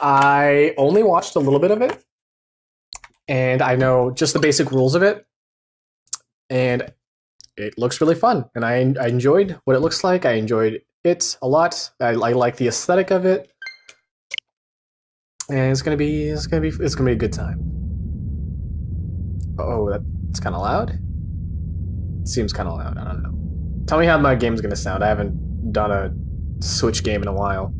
I only watched a little bit of it, and I know just the basic rules of it, and it looks really fun. And I I enjoyed what it looks like. I enjoyed it a lot. I, I like the aesthetic of it, and it's gonna be it's gonna be it's gonna be a good time. Oh, that's kind of loud. It seems kind of loud. I don't know. Tell me how my game's gonna sound. I haven't done a Switch game in a while.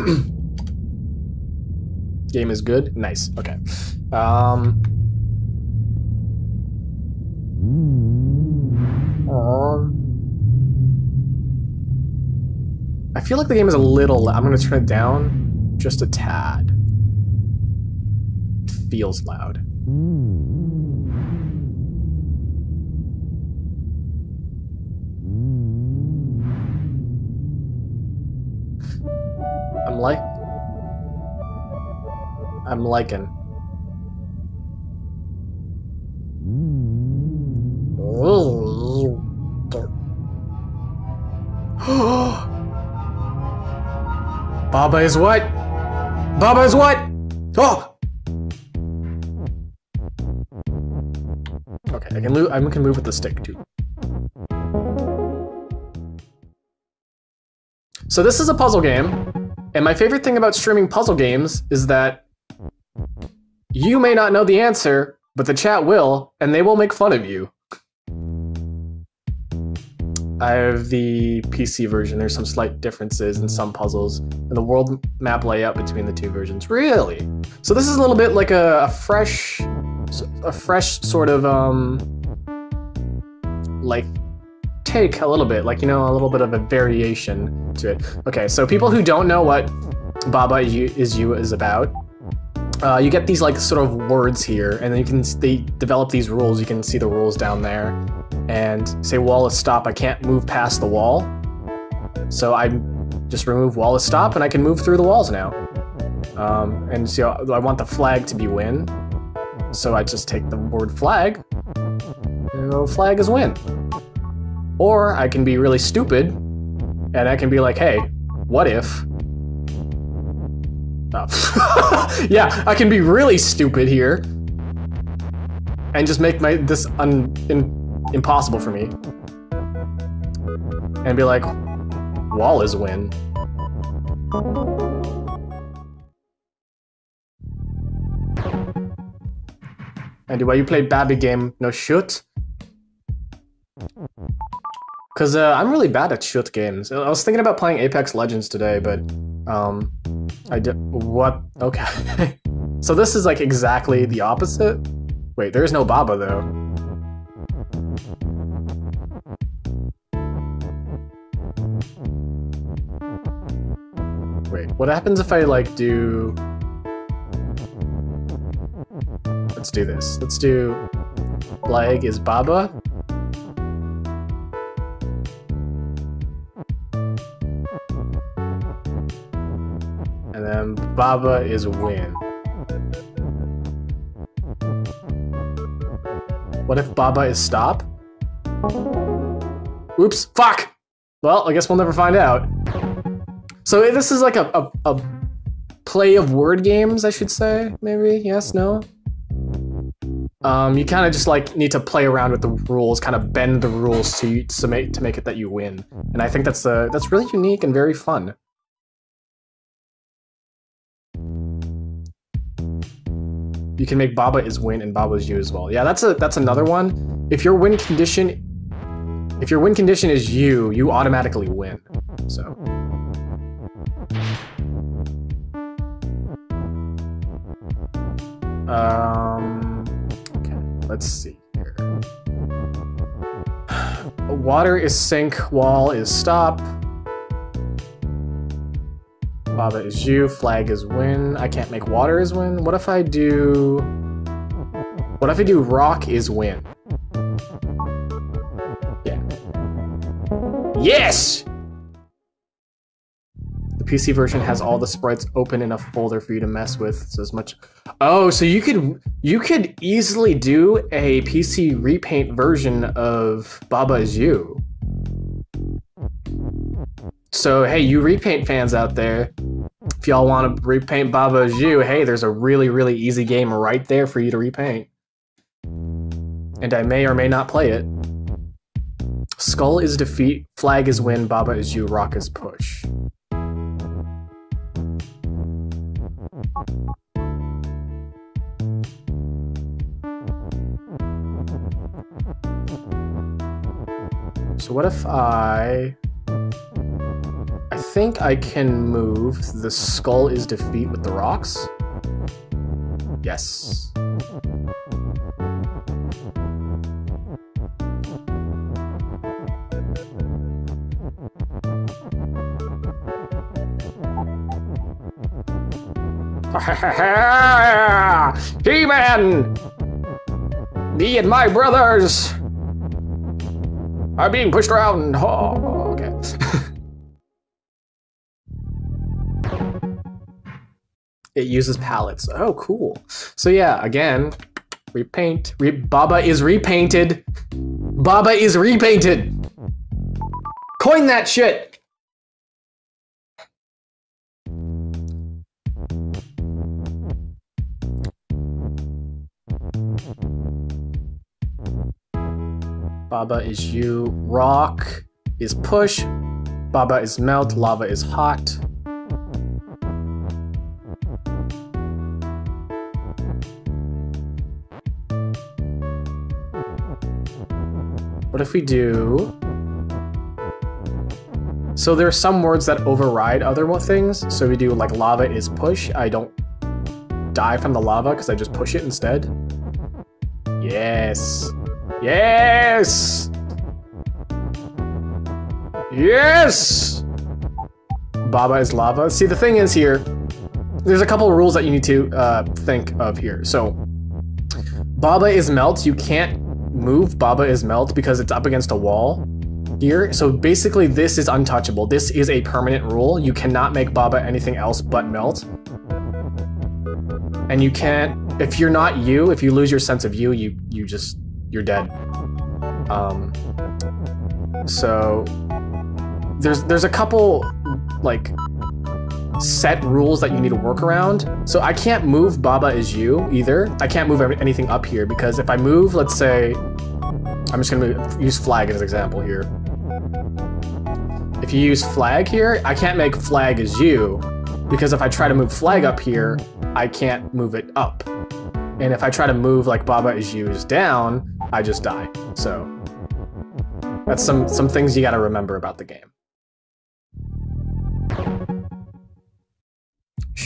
Game is good. Nice. Okay. Um. Um. I feel like the game is a little. I'm gonna turn it down just a tad. It feels loud. I'm like. I'm liking. Baba is what? Baba is what? Oh! Okay, I can, move, I can move with the stick too. So this is a puzzle game, and my favorite thing about streaming puzzle games is that you may not know the answer, but the chat will, and they will make fun of you. I have the PC version. There's some slight differences in some puzzles, and the world map layout between the two versions. Really? So this is a little bit like a, a fresh, a fresh sort of um, like take a little bit, like you know, a little bit of a variation to it. Okay, so people who don't know what Baba is you is about, uh, you get these like sort of words here, and then you can they develop these rules. You can see the rules down there, and say wall is stop. I can't move past the wall, so I just remove wall is stop, and I can move through the walls now. Um, and so I want the flag to be win, so I just take the word flag. And the flag is win. Or I can be really stupid, and I can be like, hey, what if Oh. yeah, I can be really stupid here and just make my this un, in, impossible for me. And be like, wall is win. And why you play Babby game no shoot? Cause uh, I'm really bad at shoot games. I was thinking about playing Apex Legends today, but um, I did what? Okay. so this is like exactly the opposite. Wait, there's no Baba though. Wait, what happens if I like do? Let's do this. Let's do. Flag is Baba. Baba is a win. What if Baba is stop? Oops, fuck! Well, I guess we'll never find out. So this is like a, a, a play of word games, I should say, maybe? Yes, no? Um, you kind of just like need to play around with the rules, kind of bend the rules to to make to make it that you win, and I think that's uh, that's really unique and very fun. You can make Baba is win and Baba is you as well. Yeah, that's a that's another one. If your win condition if your win condition is you, you automatically win. So Um okay, let's see here. Water is sink, wall is stop. Baba is you, flag is win. I can't make water is win. What if I do... What if I do rock is win? Yeah. Yes! The PC version has all the sprites open in a folder for you to mess with. So as much... Oh, so you could you could easily do a PC repaint version of Baba is You. so hey, you repaint fans out there, if y'all want to repaint Baba You, hey, there's a really really easy game right there for you to repaint. And I may or may not play it. Skull is defeat, flag is win, Baba is you, rock is push. So what if I... Think I can move the skull is defeat with the rocks? Yes. He-Man! Me and my brothers are being pushed around. Oh, okay. it uses palettes. Oh, cool. So yeah, again, repaint. Re Baba is repainted. Baba is repainted. Coin that shit. Baba is you. Rock is push. Baba is melt. Lava is hot. What if we do... So there are some words that override other things. So we do like lava is push. I don't die from the lava because I just push it instead. Yes. Yes! Yes! Baba is lava. See, the thing is here, there's a couple rules that you need to uh, think of here. So, Baba is melt. You can't move Baba is melt because it's up against a wall here. So basically this is untouchable. This is a permanent rule. You cannot make Baba anything else but melt. And you can't, if you're not you, if you lose your sense of you, you, you just you're dead. Um, so there's there's a couple like set rules that you need to work around. So I can't move Baba is you either. I can't move anything up here because if I move, let's say, I'm just gonna use flag as an example here. If you use flag here, I can't make flag as you because if I try to move flag up here, I can't move it up. And if I try to move like Baba is used down, I just die. So that's some, some things you gotta remember about the game.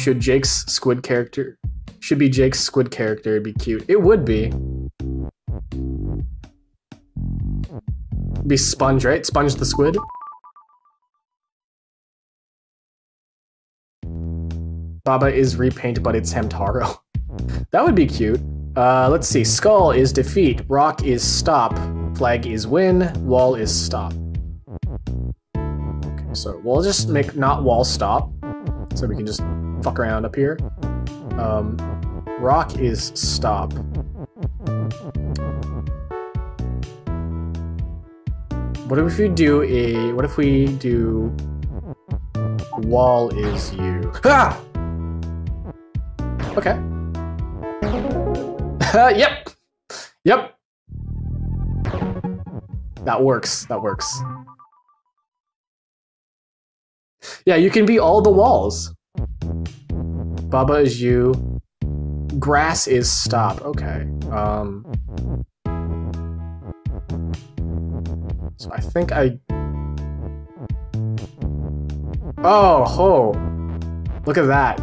Should Jake's squid character, should be Jake's squid character It'd be cute? It would be. Be Sponge, right? Sponge the squid? Baba is repaint, but it's Hamtaro. that would be cute. Uh, let's see. Skull is defeat. Rock is stop. Flag is win. Wall is stop. Okay, so we'll just make not wall stop. So we can just fuck around up here. Um, rock is stop. What if we do a, what if we do wall is you? Ah! Okay. yep. Yep. That works. That works. Yeah, you can be all the walls. Baba is you. Grass is stop. Okay. Um. So I think I. Oh, ho! Look at that.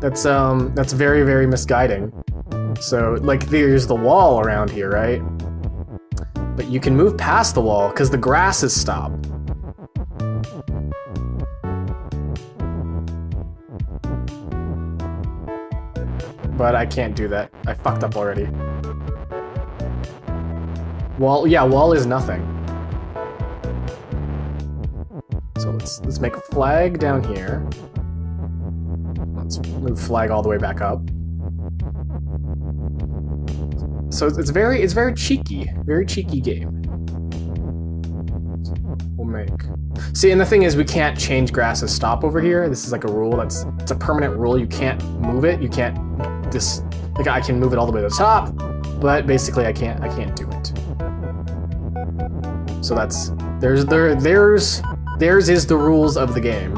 That's um. That's very very misguiding. So, like, there's the wall around here, right? But you can move past the wall, because the grass is stopped. But I can't do that. I fucked up already. Wall, yeah, wall is nothing. So let's let's make a flag down here. Let's move flag all the way back up. So it's very it's very cheeky, very cheeky game. we'll make. See, and the thing is, we can't change grass's stop over here. This is like a rule. That's it's a permanent rule. You can't move it. You can't this like I can move it all the way to the top, but basically I can't I can't do it. So that's there's there there's theirs is the rules of the game,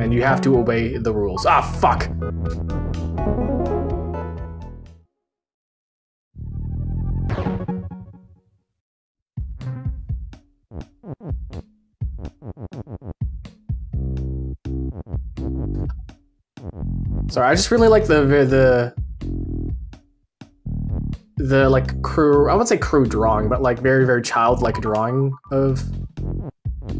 and you have to obey the rules. Ah, fuck. Sorry, I just really like the the the like crew. I wouldn't say crew drawing, but like very very childlike drawing of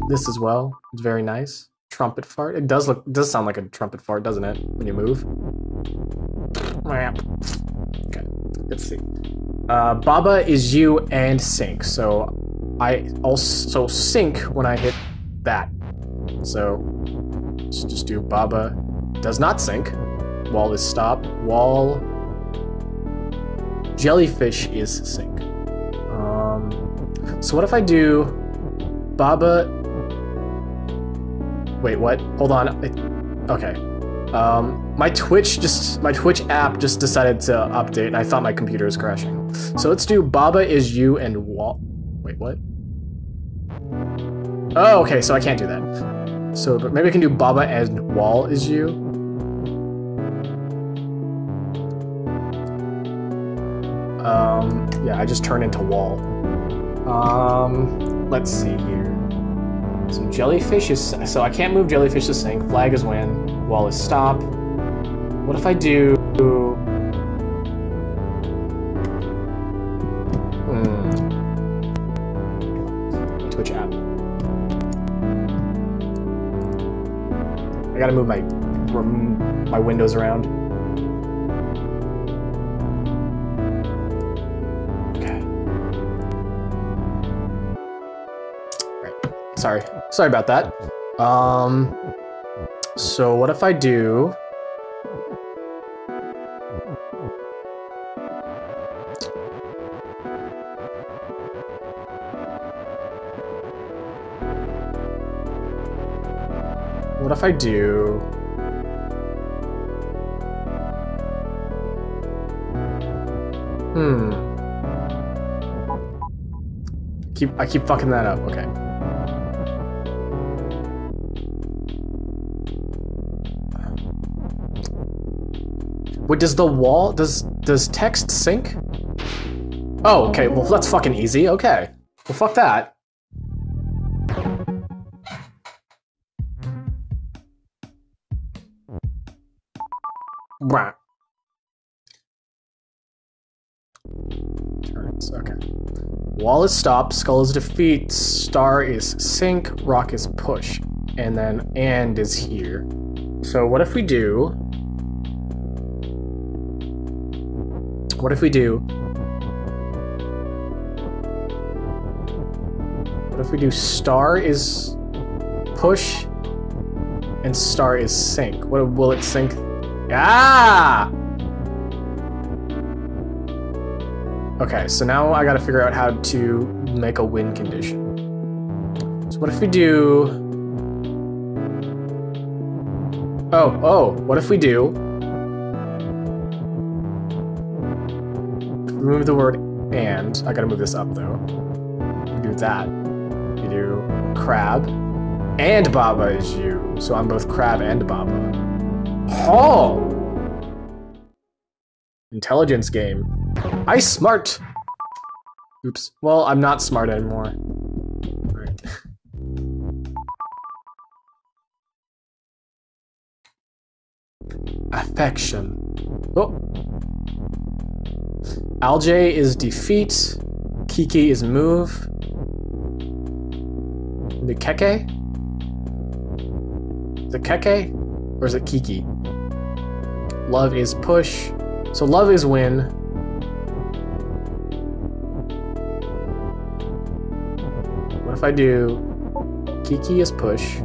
this as well. It's very nice. Trumpet fart. It does look does sound like a trumpet fart, doesn't it? When you move. Okay, let's see. Uh, Baba is you and sink. So I also sink when I hit that. So just do Baba does not sink. Wall is stop. Wall jellyfish is sink. Um, so what if I do Baba? Wait, what? Hold on. Okay. Um, my Twitch just my Twitch app just decided to update. And I thought my computer was crashing. So let's do Baba is you and Wall. Wait, what? Oh, okay. So I can't do that. So, but maybe I can do Baba and Wall is you. Um, yeah, I just turned into wall. Um, let's see here. So jellyfish is, so I can't move jellyfish to sink. Flag is win. Wall is stop. What if I do... Hmm. Twitch app. I gotta move my, my windows around. Sorry. Sorry about that. Um, so what if I do... What if I do... Hmm. Keep I keep fucking that up. Okay. Wait, does the wall, does, does text sink? Oh, okay, well that's fucking easy, okay. Well, fuck that. Turns, okay. Wall is stop, skull is defeat, star is sink, rock is push, and then and is here. So what if we do What if we do... What if we do star is push and star is sink? What will it sink? Ah! Okay, so now I gotta figure out how to make a win condition. So what if we do... Oh, oh, what if we do remove the word and. I gotta move this up though. You do that. You do crab. And Baba is you. So I'm both crab and Baba. Oh! Intelligence game. I smart! Oops. Well, I'm not smart anymore. Right. Affection. Oh! Algae is defeat. Kiki is move. The Keke? The Keke? Or is it Kiki? Love is push. So love is win. What if I do Kiki is push?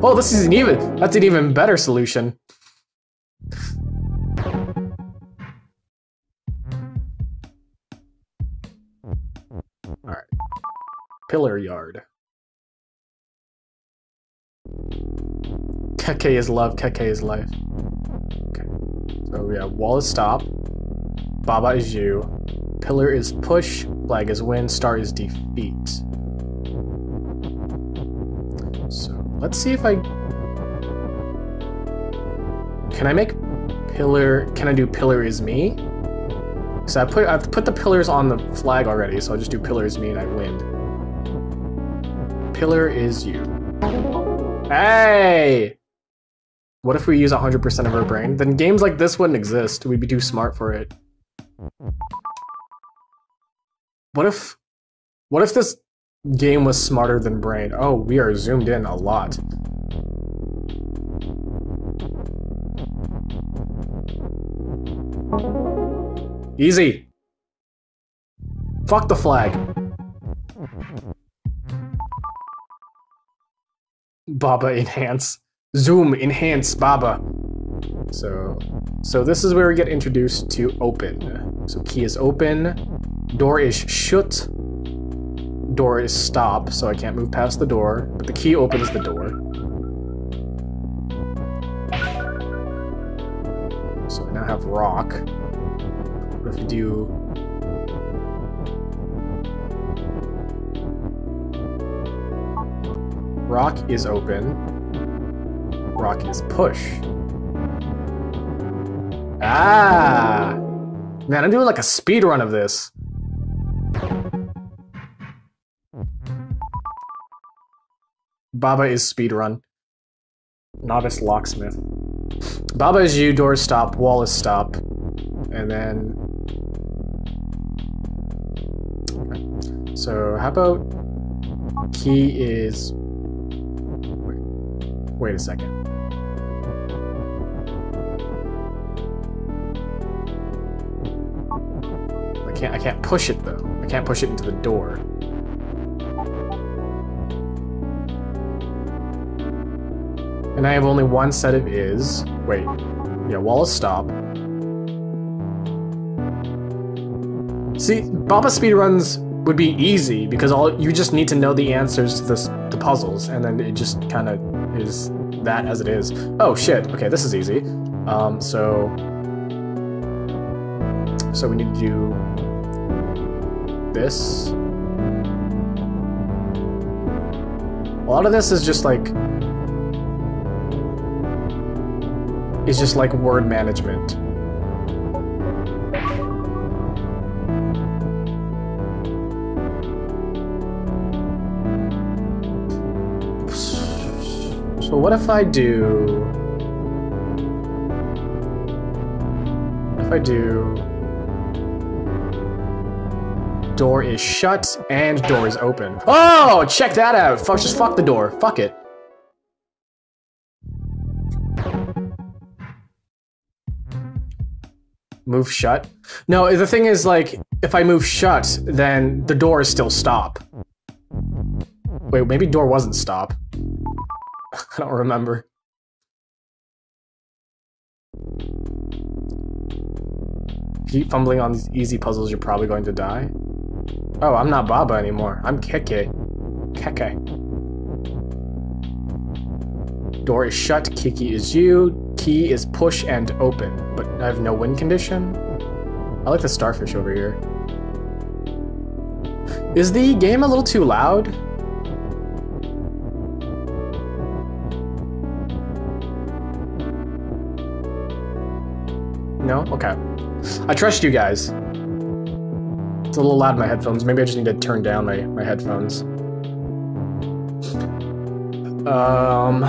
Oh, this isn't even- that's an even better solution. Alright. Pillar Yard. Keke is love, Keke is life. Okay. So yeah, wall is stop. Baba is you. Pillar is push. Flag is win. Star is defeat. Let's see if I... Can I make pillar... Can I do pillar is me? So I put, I've put the pillars on the flag already, so I'll just do pillar is me and I win. Pillar is you. Hey! What if we use 100% of our brain? Then games like this wouldn't exist. We'd be too smart for it. What if... What if this game was smarter than brain? Oh, we are zoomed in a lot. Easy. Fuck the flag. Baba enhance. Zoom, enhance, Baba. So, so this is where we get introduced to open. So key is open, door is shut, door is stop, so I can't move past the door, but the key opens the door. So I now have rock. What if we do... Rock is open. Rock is push. Ah! Man, I'm doing like a speed run of this. Baba is speed run. Novice locksmith. Baba is you, door stop, wall is stop. And then... Okay. So how about key is... Wait, wait a second. I can't I can't push it though. I can't push it into the door. And I have only one set of is. Wait. Yeah, wall is stop. See, Baba speedruns would be easy because all you just need to know the answers to this, the puzzles, and then it just kind of is that as it is. Oh shit! Okay, this is easy. Um, so so we need to do this. A lot of this is just like... Is just like word management. So what if I do... What if I do door is shut and door is open. Oh, check that out. Fuck, just fuck the door. Fuck it. Move shut? No, the thing is, like, if I move shut, then the door is still stop. Wait, maybe door wasn't stop. I don't remember. Keep fumbling on these easy puzzles, you're probably going to die. Oh, I'm not Baba anymore. I'm Keke. Keke. Door is shut, Kiki is you, key is push and open, but I have no win condition? I like the starfish over here. Is the game a little too loud? No? Okay. I trust you guys. It's a little loud in my headphones. Maybe I just need to turn down my, my headphones. Um,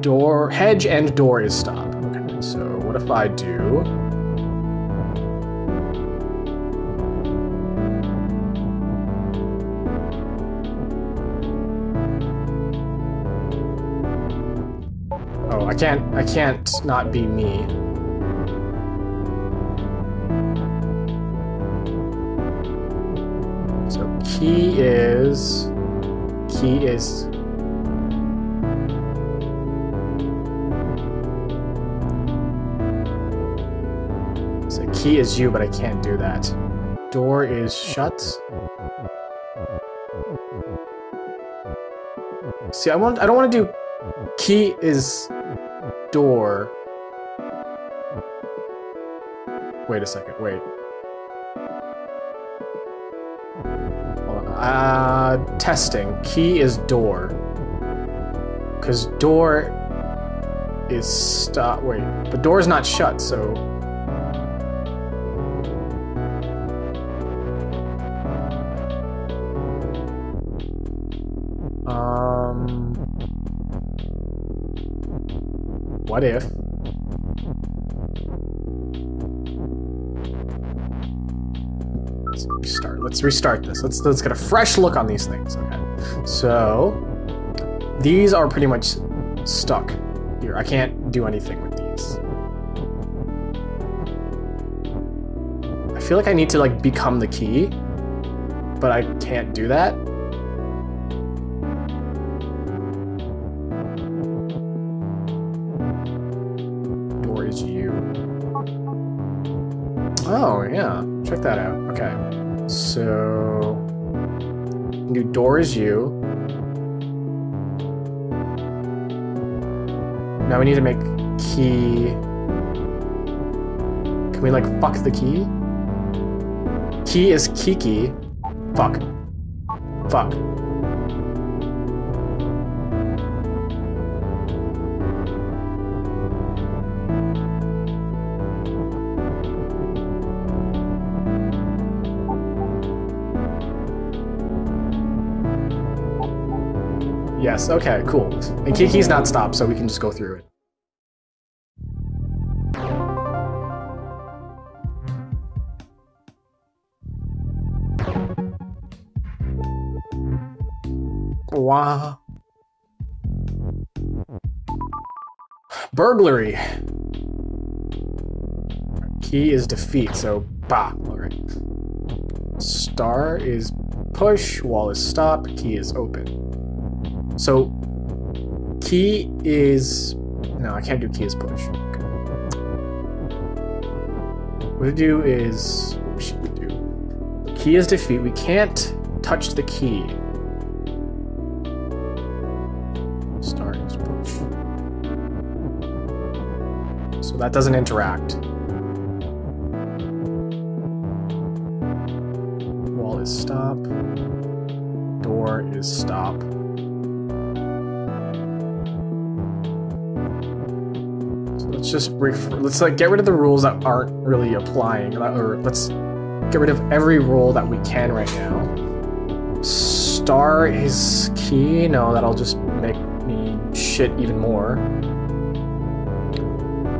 door, hedge and door is stop. Okay, so what if I do... Oh, I can't, I can't not be me. So key is key is key is you but I can't do that Door is shut. See, I want I don't want to do key is door. Wait a second, wait. Uh, testing. Key is door. Because door is stop. Wait, but door is not shut, so. What if? Let's restart. Let's restart this. Let's let's get a fresh look on these things. Okay. So these are pretty much stuck here. I can't do anything with these. I feel like I need to like become the key, but I can't do that. Yeah. Check that out. Okay. So, new door is you. Now we need to make key. Can we like fuck the key? Key is Kiki. Fuck. Fuck. Yes, okay, cool. And Kiki's not stopped, so we can just go through it. Wow. Burglary. Key is defeat, so bah. Alright. Star is push, wall is stop, key is open. So key is no, I can't do key is push. What to do is what should we do? Key is defeat. We can't touch the key. Start is push. So that doesn't interact. Let's just let's like get rid of the rules that aren't really applying, or let's get rid of every rule that we can right now. Star is key. No, that'll just make me shit even more.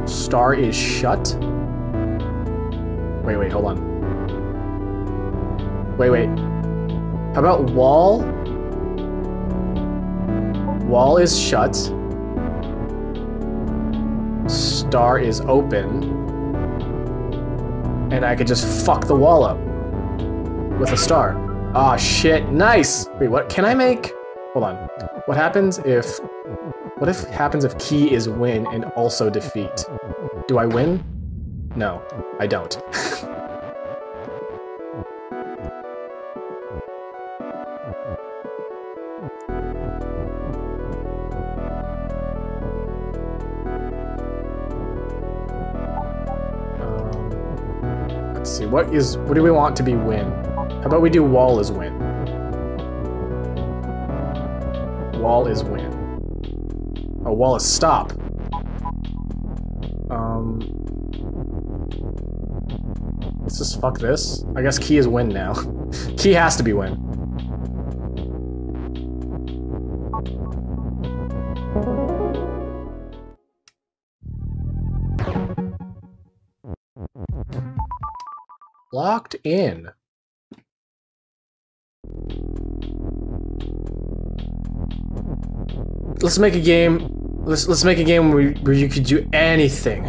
Star is shut. Wait, wait, hold on. Wait, wait. How about wall? Wall is shut. Star is open. And I could just fuck the wall up with a star. Ah, shit. Nice. Wait, what? Can I make? Hold on. What happens if? What if happens if key is win and also defeat? Do I win? No, I don't. What is? What do we want to be win? How about we do wall is win? Wall is win. Oh, wall is stop. Um, let's just fuck this. I guess key is win now. key has to be win. Locked in. Let's make a game. Let's let's make a game where, where you could do anything.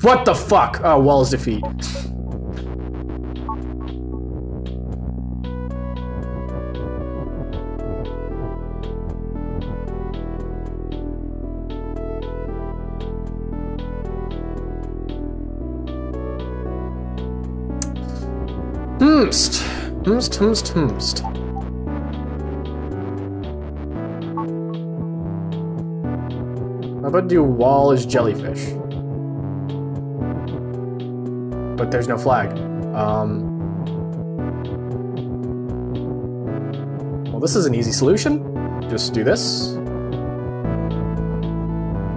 What the fuck? Oh, Wall's defeat. Humst. Humst, humst, humst. How about do wall is jellyfish? But there's no flag. Um, well, this is an easy solution. Just do this.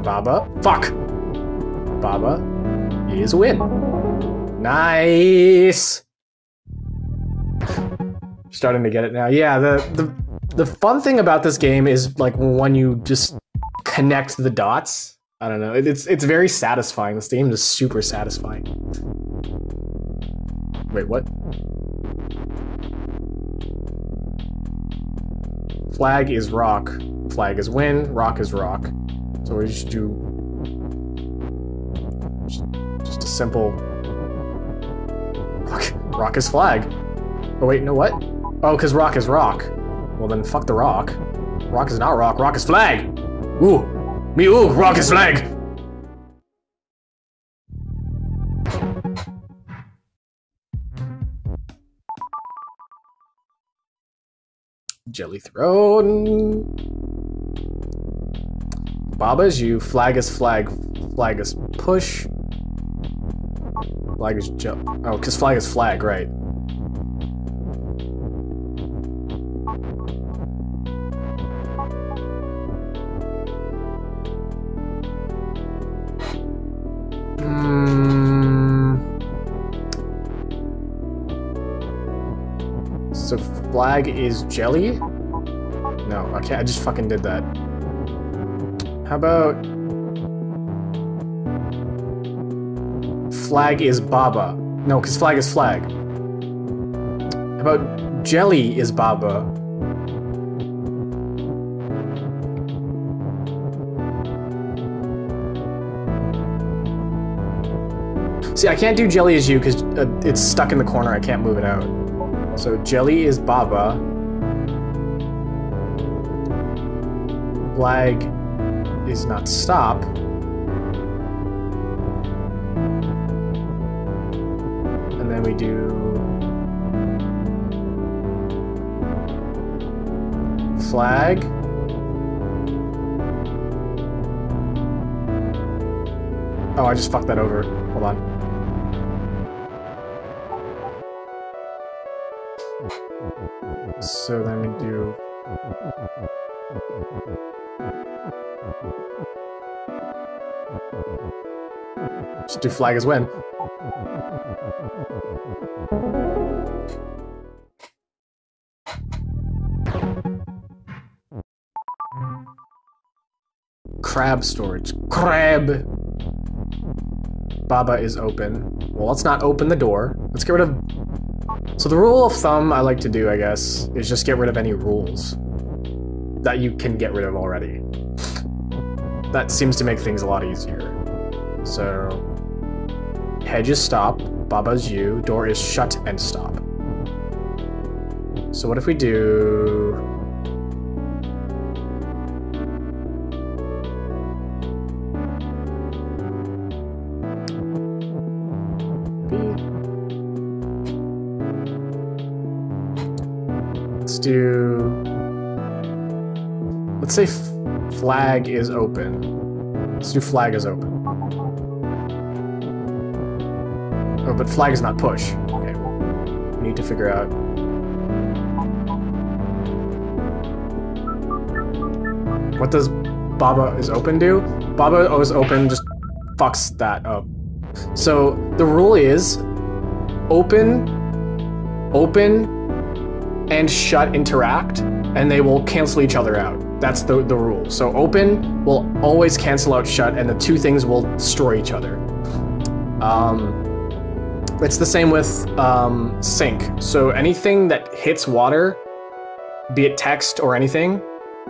Baba. Fuck! Baba is a win. Nice! Starting to get it now. Yeah, the, the the fun thing about this game is like when you just connect the dots. I don't know. It's it's very satisfying. This game is super satisfying. Wait, what? Flag is rock. Flag is win. Rock is rock. So we just do just, a simple rock. Rock is flag. Oh wait, no what? Oh, because rock is rock. Well then, fuck the rock. Rock is not rock. Rock is flag. Ooh, me ooh. Rock is flag. Jelly throne. Baba's you. Flag is flag. Flag is push. Flag is jump. Oh, because flag is flag, right. Flag is jelly? No, okay, I just fucking did that. How about... Flag is Baba. No, because flag is flag. How about jelly is Baba? See, I can't do jelly as you because uh, it's stuck in the corner. I can't move it out. So jelly is Baba. Flag is not stop. And then we do flag. Oh, I just fucked that over. Hold on. So then we do Just do flag as win. Crab storage. Crab! Baba is open. Well, let's not open the door. Let's get rid of... So the rule of thumb I like to do, I guess, is just get rid of any rules that you can get rid of already. That seems to make things a lot easier. So, hedge is stop, Baba's you, door is shut and stop. So what if we do... Let's say flag is open. Let's do flag is open. Oh, but flag is not push. Okay. We need to figure out... What does Baba is open do? Baba is open just fucks that up. So the rule is open, open, and shut interact, and they will cancel each other out. That's the, the rule. So open will always cancel out shut, and the two things will destroy each other. Um, it's the same with um, sink. So anything that hits water, be it text or anything,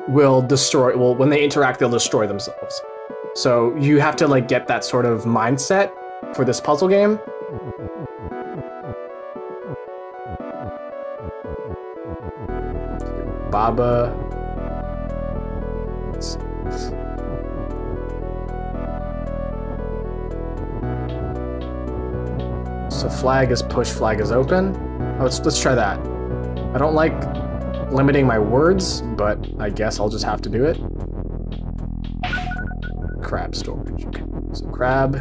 will destroy. Well, when they interact, they'll destroy themselves. So you have to like get that sort of mindset for this puzzle game. Baba. Flag is push, flag is open. Oh, let's let's try that. I don't like limiting my words, but I guess I'll just have to do it. Crab storage. Okay. So crab.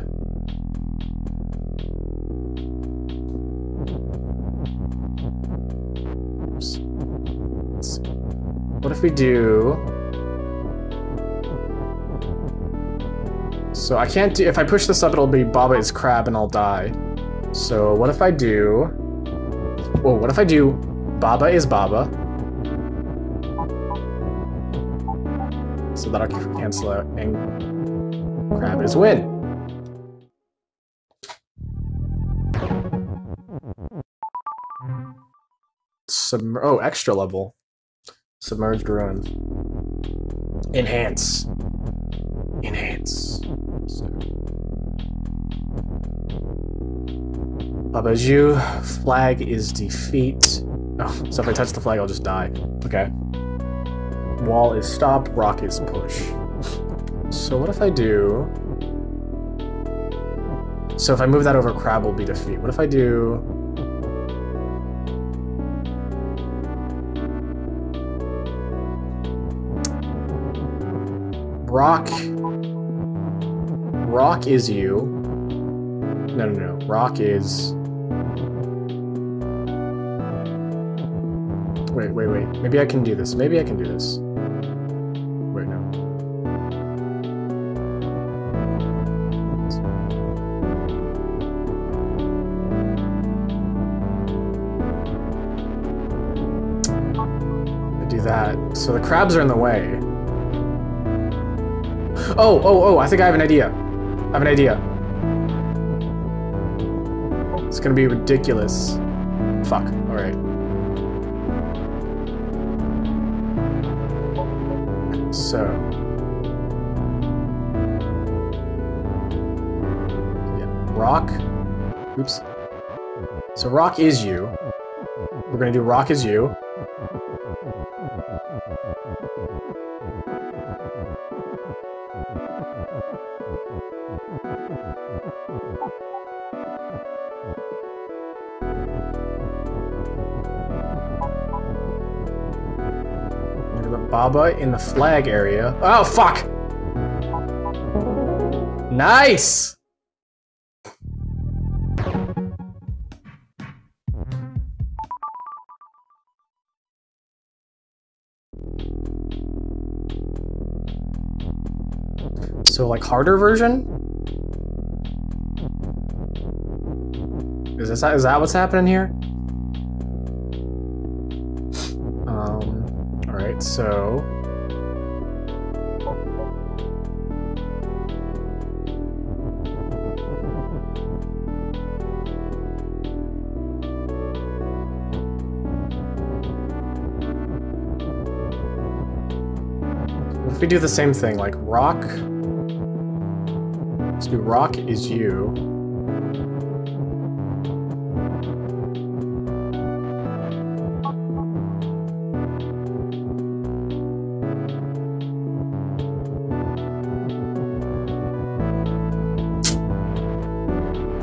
Oops. What if we do? So I can't do, if I push this up, it'll be Baba is crab and I'll die. So what if I do, Well, what if I do Baba is Baba? So that I can cancel out and crab is win. Submer oh, extra level. Submerged ruin. Enhance. Enhance. So. Babaju, flag is defeat. Oh, so if I touch the flag, I'll just die. Okay. Wall is stop, rock is push. So what if I do... So if I move that over, crab will be defeat. What if I do... Rock... Rock is you. No, no, no. Rock is... Wait, wait, wait. Maybe I can do this. Maybe I can do this. Wait, no. I do that. So the crabs are in the way. Oh, oh, oh, I think I have an idea. I have an idea. It's gonna be ridiculous. Fuck, Oops. So rock is you. We're gonna do rock is you. Baba in the flag area. Oh, fuck! Nice! So, like, harder version? Is this is that what's happening here? Um, all right, so if we do the same thing, like rock? Let's rock is you.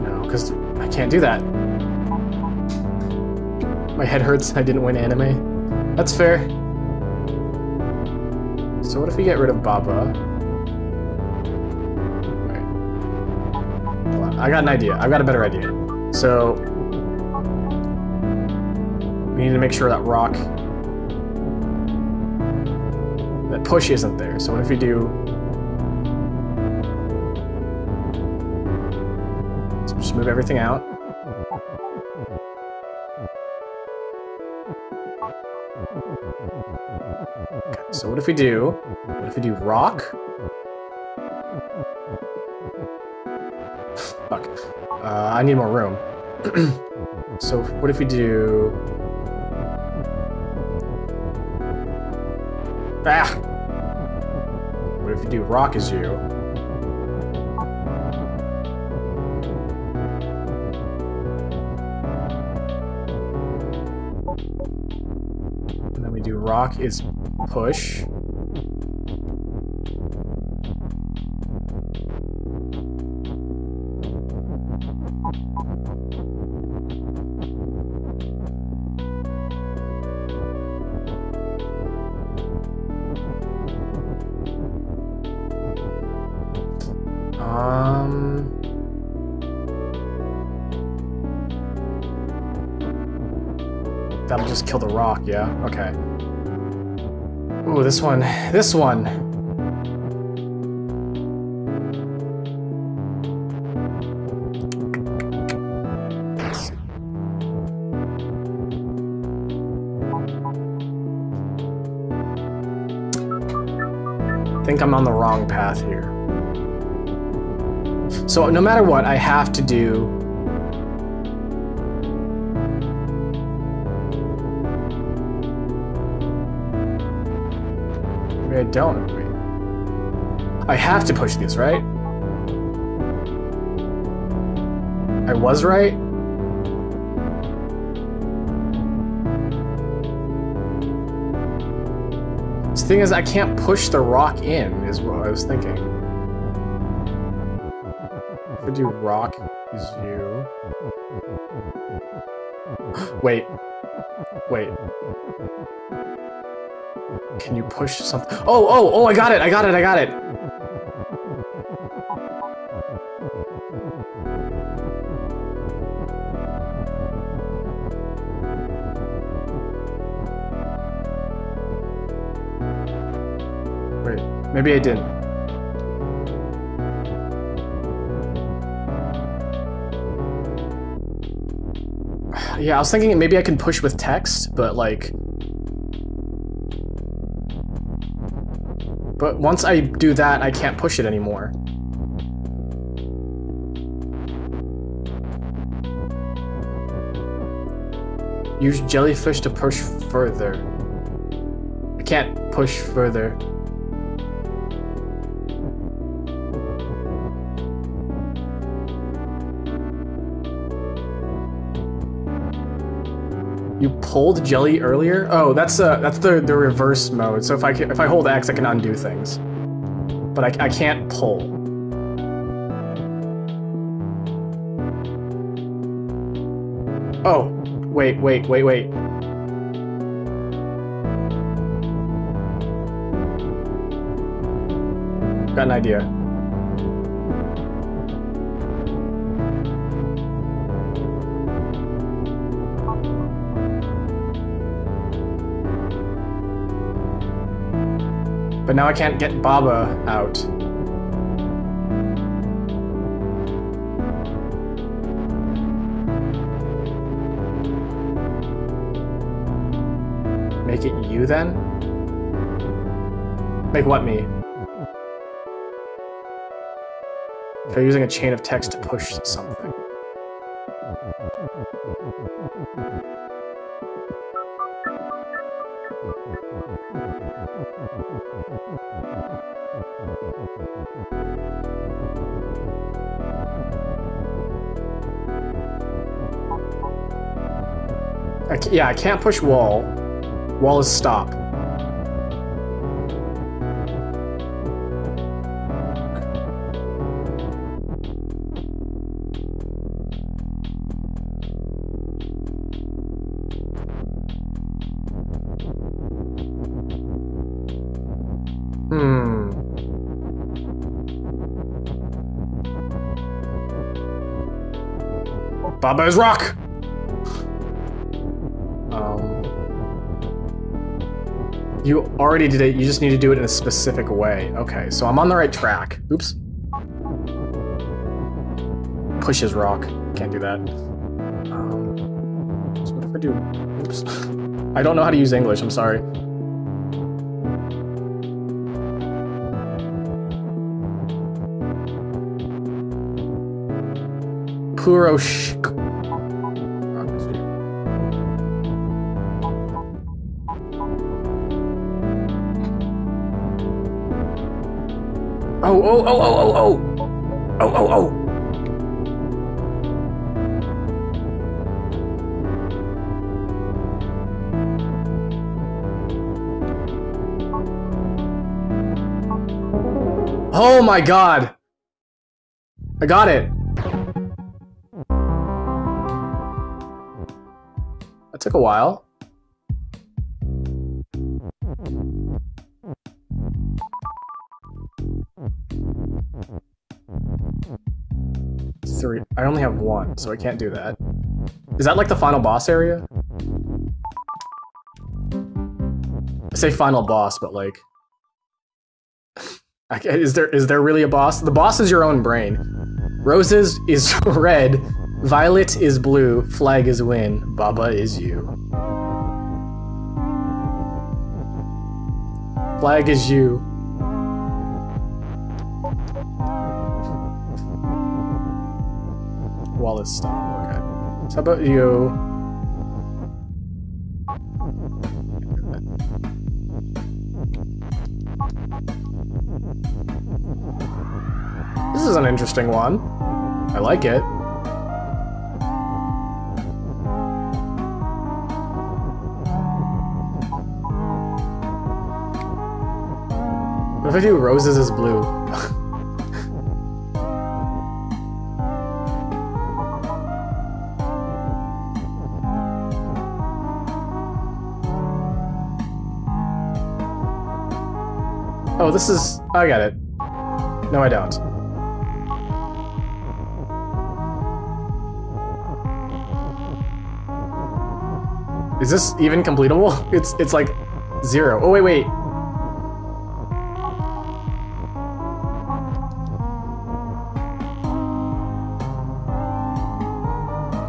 No, because I can't do that. My head hurts I didn't win anime. That's fair. So what if we get rid of Baba? I got an idea. I've got a better idea. So we need to make sure that rock that push isn't there. So what if we do let's just move everything out. So what if we do? What if we do rock? Uh, I need more room. so what if we do? Ah! What if we do rock is you? And then we do rock is push. Rock, yeah? Okay. Ooh, this one. This one! I think I'm on the wrong path here. So no matter what, I have to do I don't agree. I have to push this, right? I was right? The thing is, I can't push the rock in, is what I was thinking. If I do rock is you. Wait. Wait. Can you push something? Oh, oh, oh, I got it, I got it, I got it. Wait, maybe I didn't. Yeah, I was thinking maybe I can push with text, but like... But once I do that, I can't push it anymore. Use jellyfish to push further. I can't push further. You pulled jelly earlier? Oh, that's uh, that's the the reverse mode. So if I if I hold X, I can undo things, but I, I can't pull. Oh, wait, wait, wait, wait. Got an idea. But now I can't get Baba out. Make it you then? Make what me? They're using a chain of text to push something. I yeah, I can't push wall. Wall is stop. Baba is rock! Um, you already did it, you just need to do it in a specific way. Okay, so I'm on the right track. Oops. Pushes rock. Can't do that. Um, so what if I do... Oops. I don't know how to use English, I'm sorry. Puroshk. Oh, oh, oh, oh, oh, oh! Oh, oh, oh! Oh my god! I got it! That took a while. So I can't do that. Is that like the final boss area? I say final boss, but like, is there is there really a boss? The boss is your own brain. Roses is red, violet is blue, flag is win, Baba is you. Flag is you. Wallace stop. Okay. So how about you? This is an interesting one. I like it. What if I do roses is blue? oh, this is... I got it. No, I don't. Is this even completable? It's it's like zero. Oh wait, wait.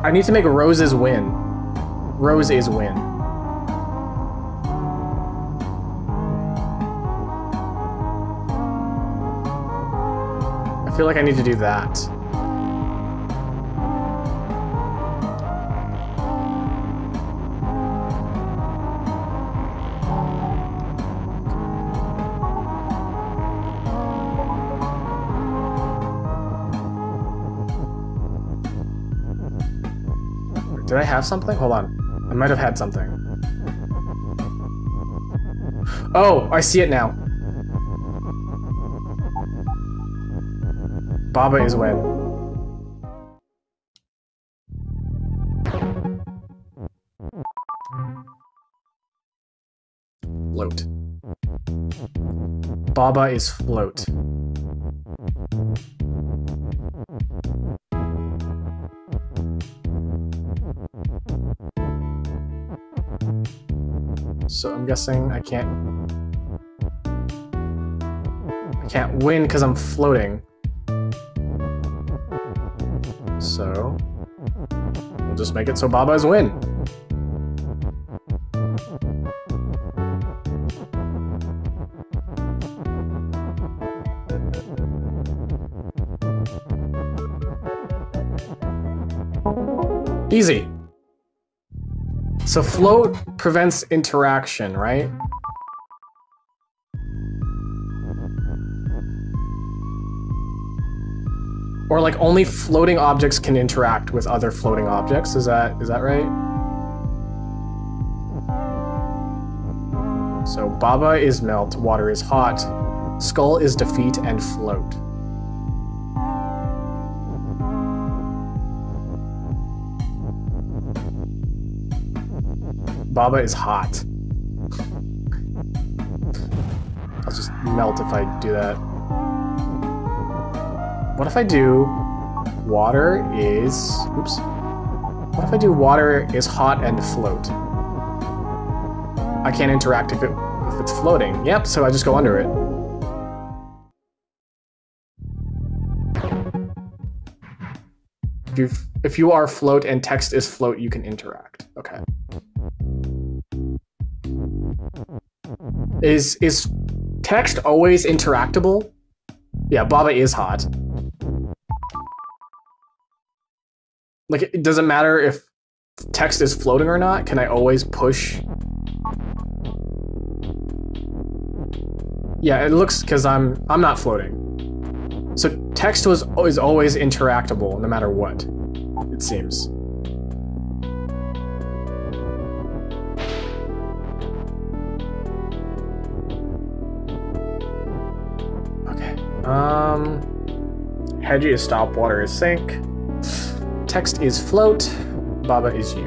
I need to make Rose's win. Rose is win. I feel like I need to do that. Did I have something? Hold on. I might have had something. Oh, I see it now. Baba is when. Float. Baba is float. So I'm guessing I can't... I can't win because I'm floating. So... We'll just make it so Baba's win. Easy. So float prevents interaction, right? Or like only floating objects can interact with other floating objects. Is that is that right? So Baba is melt, water is hot, skull is defeat and float. Baba is hot. I'll just melt if I do that. What if I do water is... Oops. What if I do water is hot and float? I can't interact if, it, if it's floating. Yep, so I just go under it. If you, if you are float and text is float, you can interact. Okay. Is is text always interactable? Yeah, Baba is hot. Like, it doesn't matter if text is floating or not. Can I always push? Yeah, it looks because I'm I'm not floating. So text was is always interactable no matter what. It seems. Okay. Um, Hedgie is stop, water is sink. Text is float, Baba is you.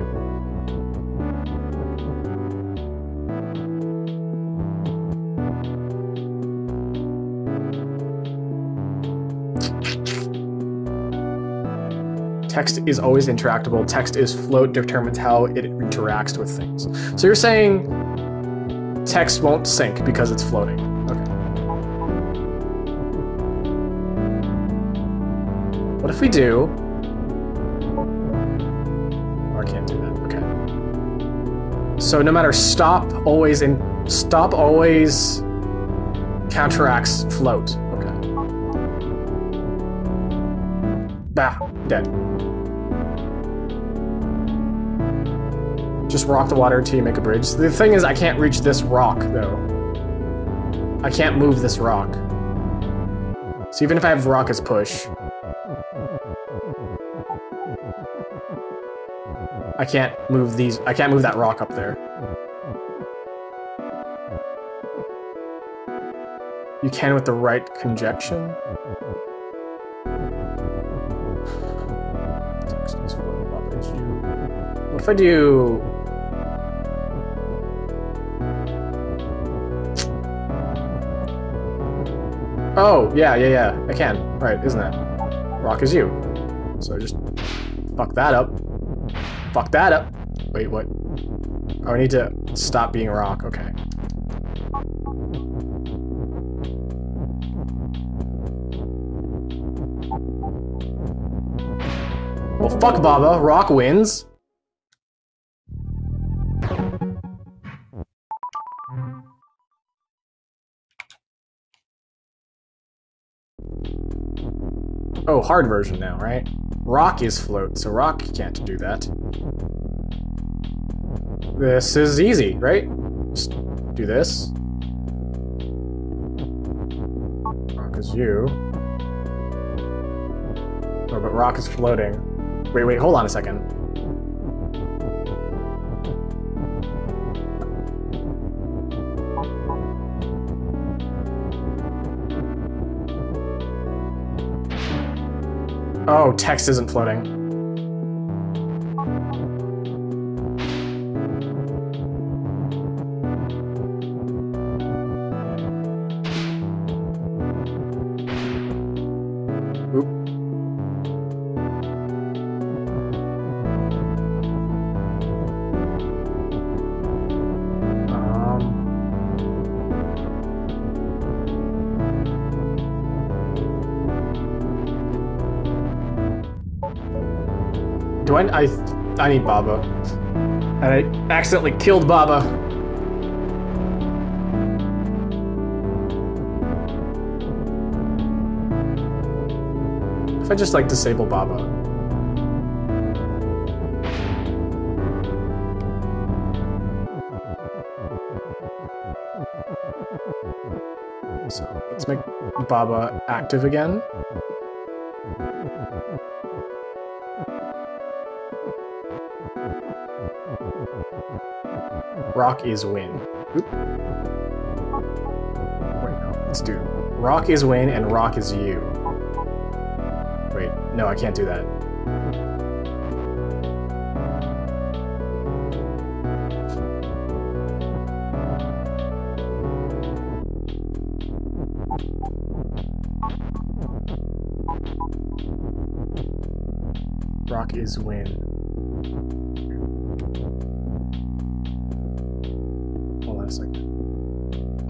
Text is always interactable. Text is float determines how it interacts with things. So you're saying text won't sink because it's floating. Okay. What if we do? So no matter stop always in stop always counteracts float. Okay. Bah, dead. Just rock the water until you make a bridge. The thing is, I can't reach this rock, though. I can't move this rock. So even if I have rock as push... I can't move these- I can't move that rock up there. You can with the right conjunction? What if I do... Oh, yeah, yeah, yeah, I can. Right, isn't it? Rock is you. So just fuck that up. Fuck that up. Wait, what? Oh, I need to stop being rock, okay. Well, fuck Baba. Rock wins. Oh, hard version now, right? Rock is float, so Rock can't do that. This is easy, right? Just do this. Rock is you. Oh, but Rock is floating. Wait, wait, hold on a second. Oh, text isn't floating. I, need Baba. And I accidentally killed Baba. If I just like disable Baba. So let's make Baba active again. Rock is win. Oop. Wait, no. Let's do Rock is win and Rock is you. Wait, no, I can't do that. Rock is win.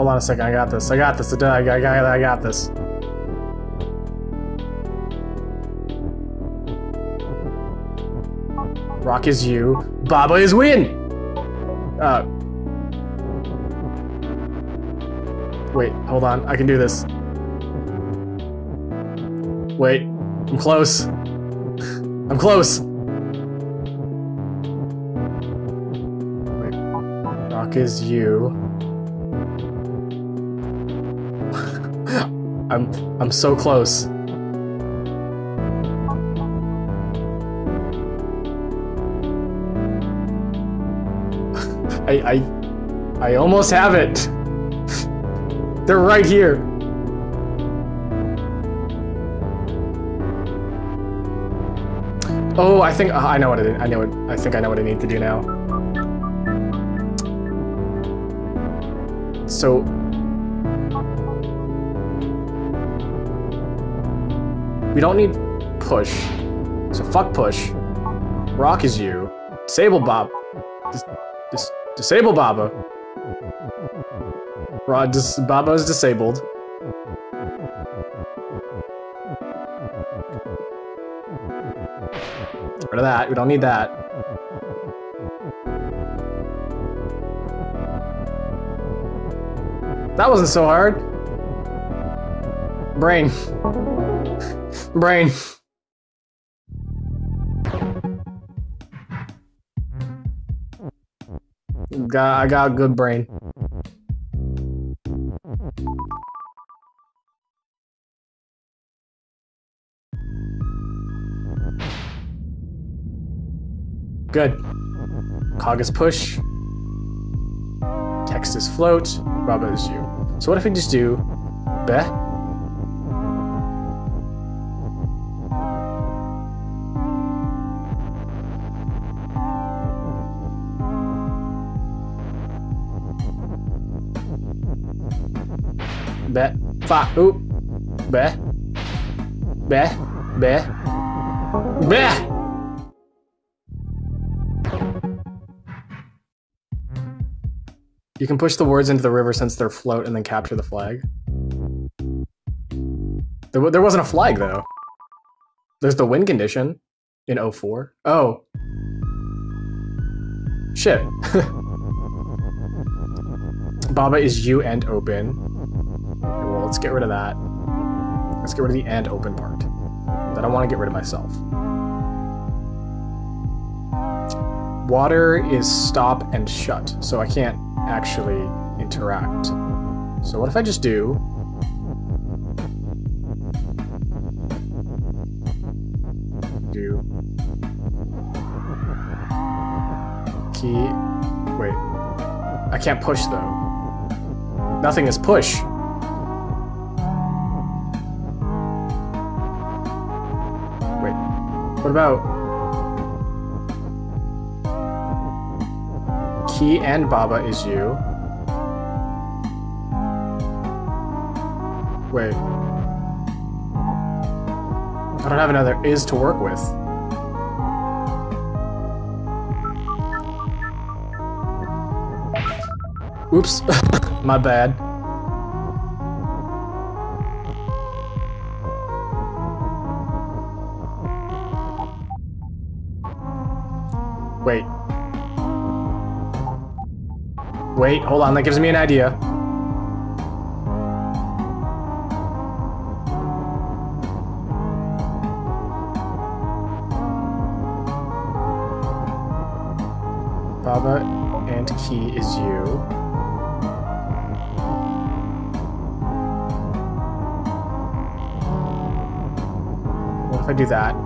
Hold on a second. I got this. I got this. I got, I got, I got this. Rock is you. Baba is win. Uh. Wait. Hold on. I can do this. Wait. I'm close. I'm close. Wait. Rock is you. I'm I'm so close. I I I almost have it. They're right here. Oh, I think uh, I know what it. I know what. I think I know what I need to do now. So. We don't need push. So fuck push. Rock is you. Disable Bob. Dis dis disable Baba. Rod dis Baba is disabled. Get rid of that. We don't need that. That wasn't so hard. Brain. Brain. Got, I got good brain. Good. Cog is push. Text is float. Baba is you. So what if we just do Beh? Fa. Oop. You can push the words into the river since they're float and then capture the flag. There, there wasn't a flag though. There's the win condition in 04. Oh. Shit. Baba is you and open. Let's get rid of that. Let's get rid of the and open part. I want to get rid of myself. Water is stop and shut, so I can't actually interact. So what if I just do do key wait I can't push though nothing is push about Key and Baba is you. Wait. I don't have another is to work with. Oops. My bad. Wait, hold on, that gives me an idea. Baba and Key is you. What if I do that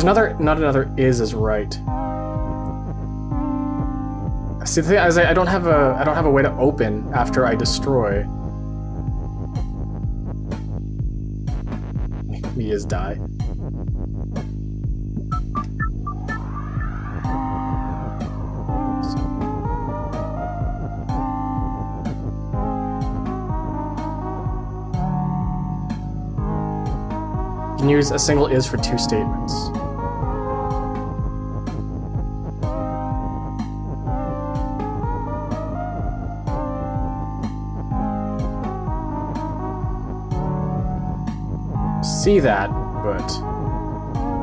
There's another not another is is right. See the thing is I, don't have a I don't have a way to open after I destroy. Me is die. Can use a single is for two statements. See that, but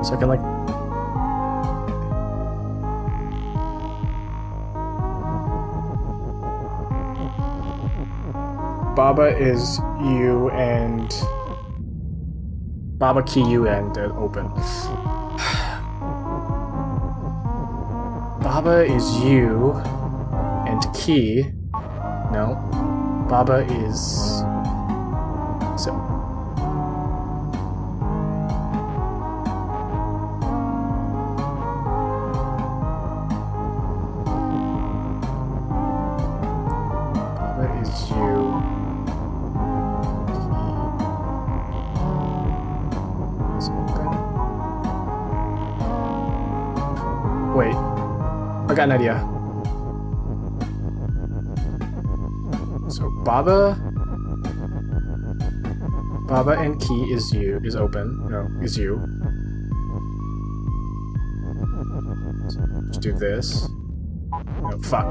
so I can like Baba is you and Baba key you and uh, open. Baba is you and key. No. Baba is an idea. So Baba, Baba and key is you is open. No, is you. Let's do this. No, fuck.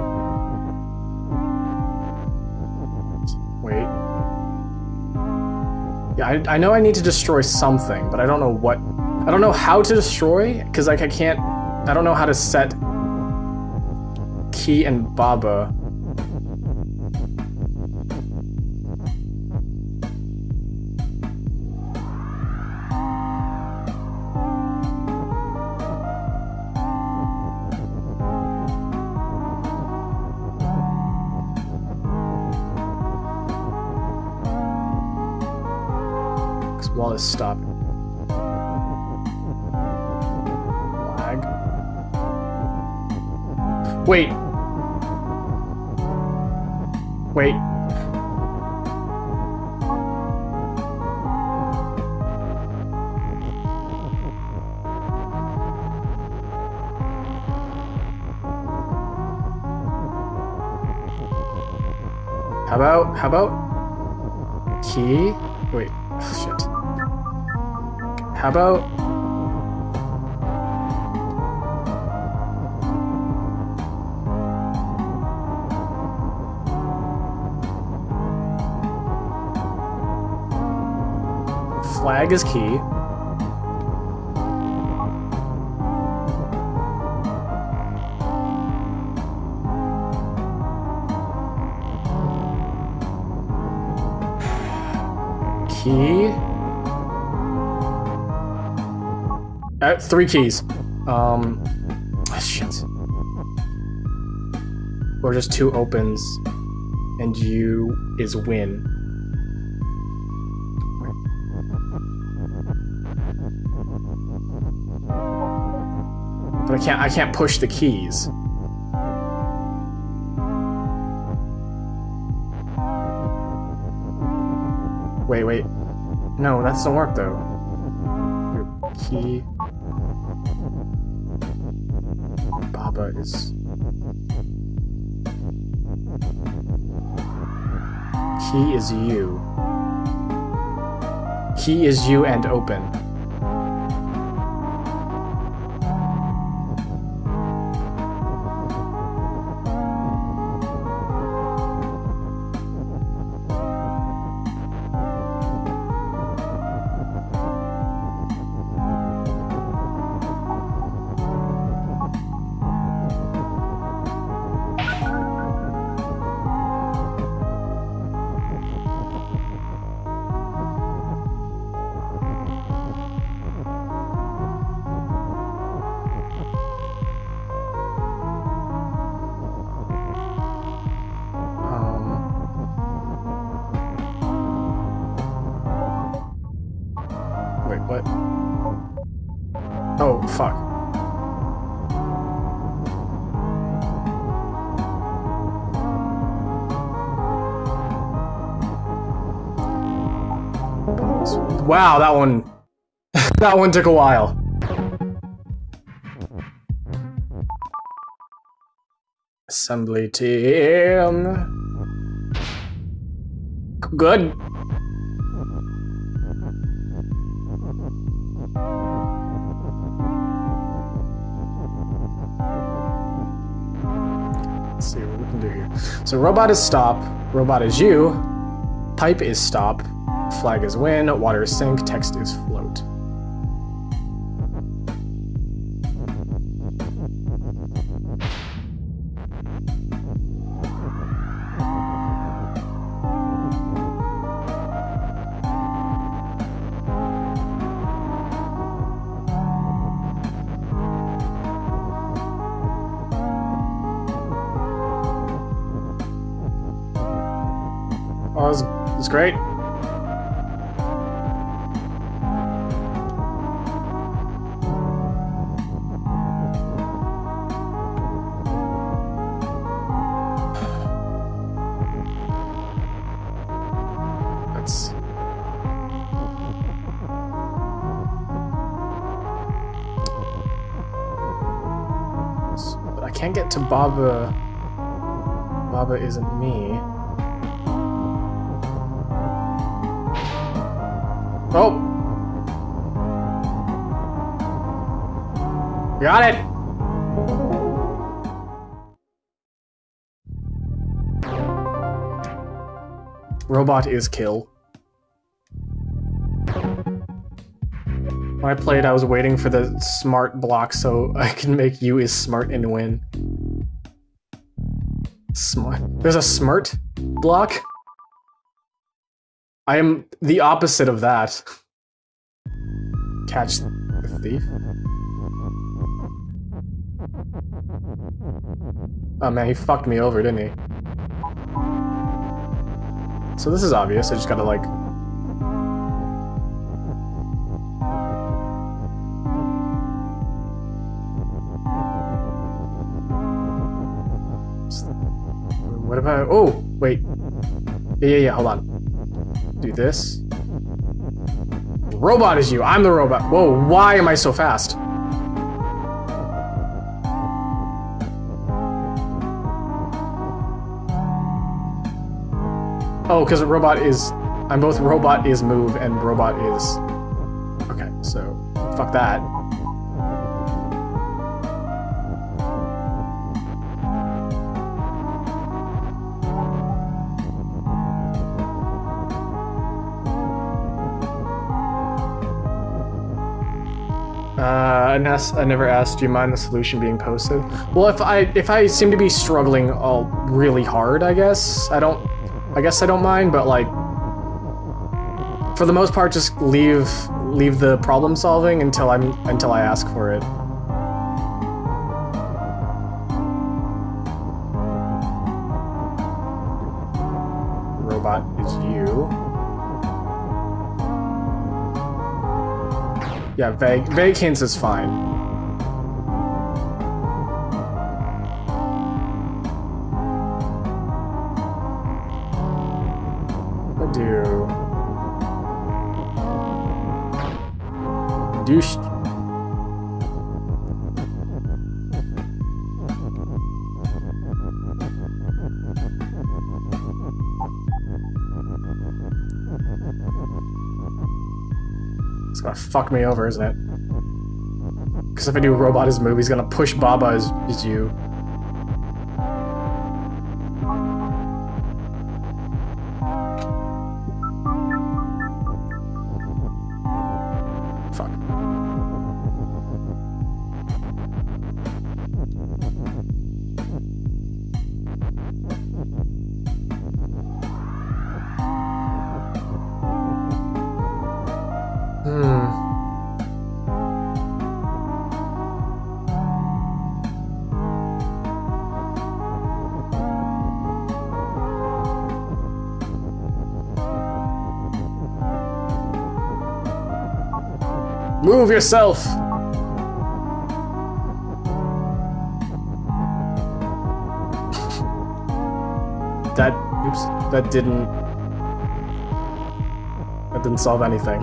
Wait. Yeah, I, I know I need to destroy something, but I don't know what. I don't know how to destroy, because like I can't. I don't know how to set Key and Baba. Wallace stopped. Lag. Wait. Wait. How about, how about key? Wait, oh, shit. How about flag is key. Key. Uh, three keys. Um, shit. Or just two opens, and you is win. Can't. I can't push the keys. Wait, wait. No, that doesn't work though. Your key. Baba is. Key is you. Key is you and open. Wow, that one. that one took a while. Assembly team. Good. Let's see what we can do here. So robot is stop, robot is you, pipe is stop, flag is win, water is sink, text is float. Can't get to Baba. Baba isn't me. Oh! Got it! Robot is kill. When I played, I was waiting for the smart block so I can make you is smart and win. Smart. There's a smart block? I am the opposite of that. Catch the thief? Oh man, he fucked me over, didn't he? So this is obvious, I just gotta like... Oh! Wait. Yeah, yeah, yeah, hold on. Do this. Robot is you! I'm the robot! Whoa, why am I so fast? Oh, because robot is... I'm both robot is move and robot is... Okay, so... Fuck that. Uh, I never asked, do you mind the solution being posted? Well, if I if I seem to be struggling all really hard, I guess I don't I guess I don't mind, but like, for the most part, just leave leave the problem solving until I'm until I ask for it. Yeah, vague vague hints is fine. Fuck me over, isn't it? Because if I do robot as move, he's gonna push Baba as, as you. Yourself! that, oops, that didn't, that didn't solve anything.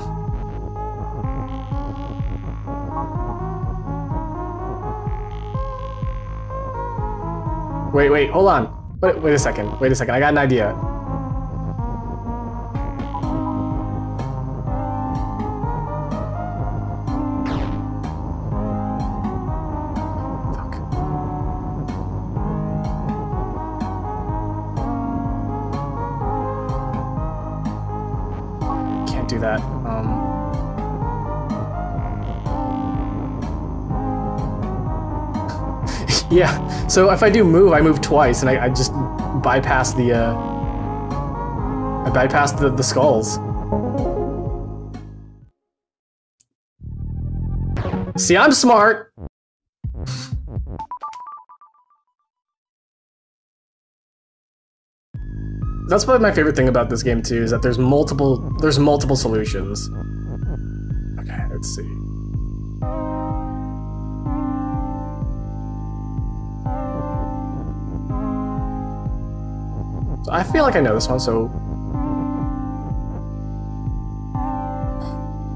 Wait, wait, hold on. Wait, wait a second, wait a second, I got an idea. So if I do move, I move twice, and I, I just bypass the, uh... I bypass the, the skulls. See, I'm smart! That's probably my favorite thing about this game too, is that there's multiple there's multiple solutions. Okay, let's see. I feel like I know this one, so...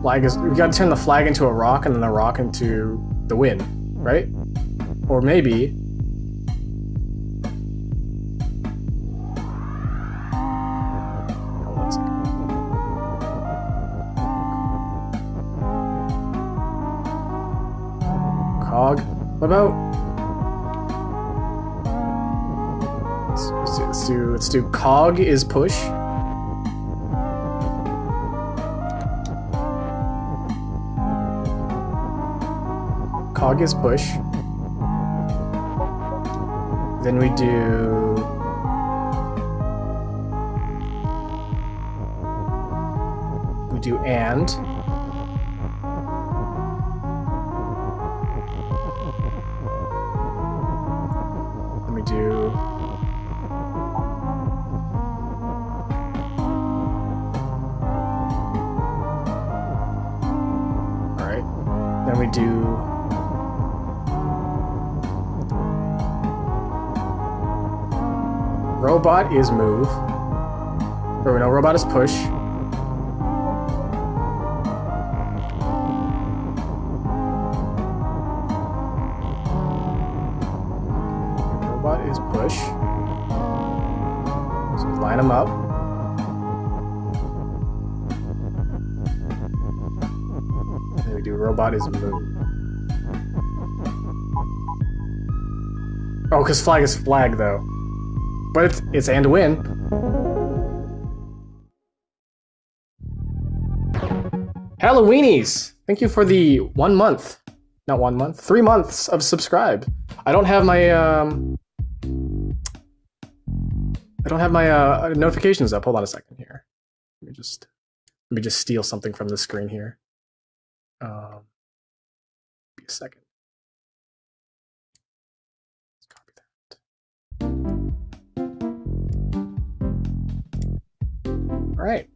Flag is... We gotta turn the flag into a rock and then the rock into the wind, right? Or maybe... Cog? What about... let's do cog is push. Cog is push. Then we do we do and. Robot is move. Or no, robot is push. Robot is push. So line them up. Then we do robot is move. Oh, because flag is flag though. But it's it's and win. Halloweenies! Thank you for the one month. Not one month, three months of subscribe. I don't have my um I don't have my uh, notifications up. Hold on a second here. Let me just let me just steal something from the screen here. Um, be a second. All right.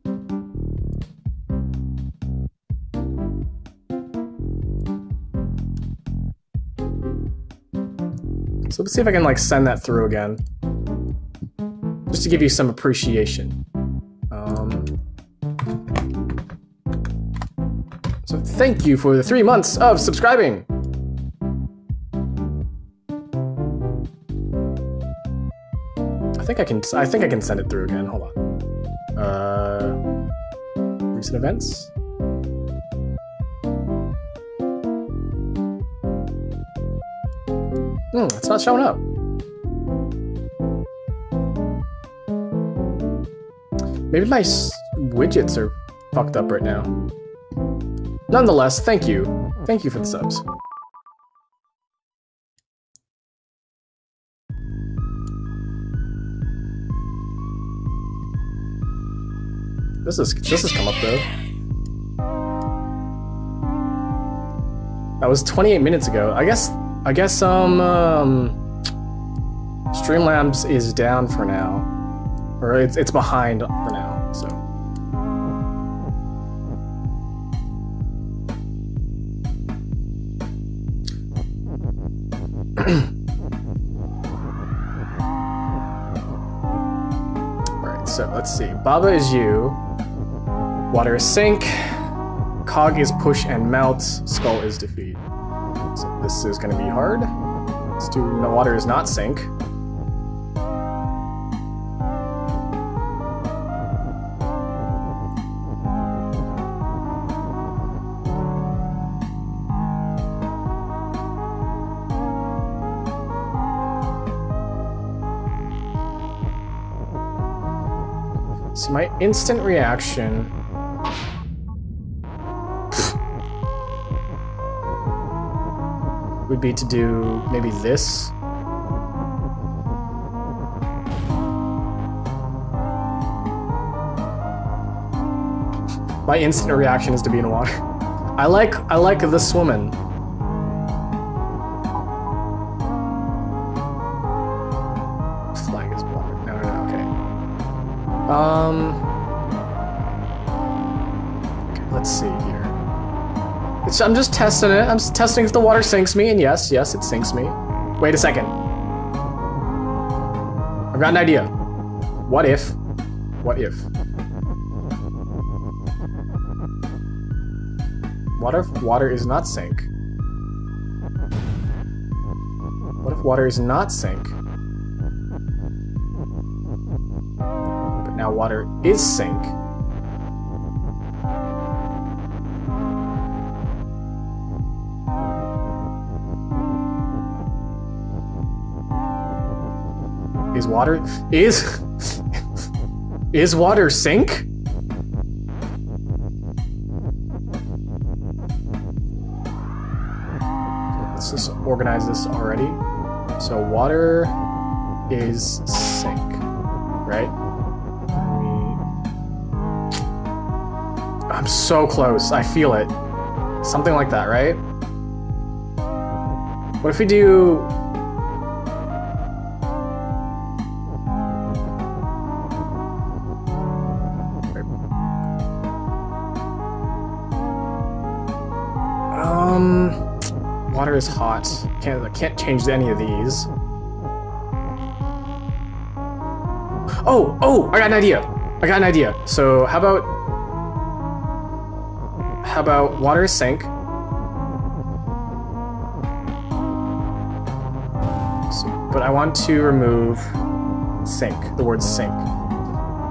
So let's see if I can like send that through again. Just to give you some appreciation. Um, so thank you for the three months of subscribing. I think I can. I think I can send it through again. Hold on. Recent events. Hmm, it's not showing up. Maybe my widgets are fucked up right now. Nonetheless, thank you. Thank you for the subs. This is this has come up though. That was 28 minutes ago. I guess I guess um, um Streamlabs is down for now. Or it's it's behind for now, so. Alright, so let's see. Baba is you. Water is sink. Cog is push and melt. Skull is defeat. So this is gonna be hard. Let's do no water is not sink. So my instant reaction would be to do maybe this. My instant reaction is to be in water. I like I like the swimming. Flag is water. No, no, no, okay. Um I'm just testing it. I'm just testing if the water sinks me, and yes, yes, it sinks me. Wait a second. I've got an idea. What if? What if? What if water is not sink? What if water is not sink? But now water is sink. Water is is water sink? Let's just organize this already. So water is sink, right? I'm so close. I feel it. Something like that, right? What if we do... Can't I can't change any of these. Oh, oh, I got an idea. I got an idea. So how about how about water sink? So, but I want to remove sink, the word sink.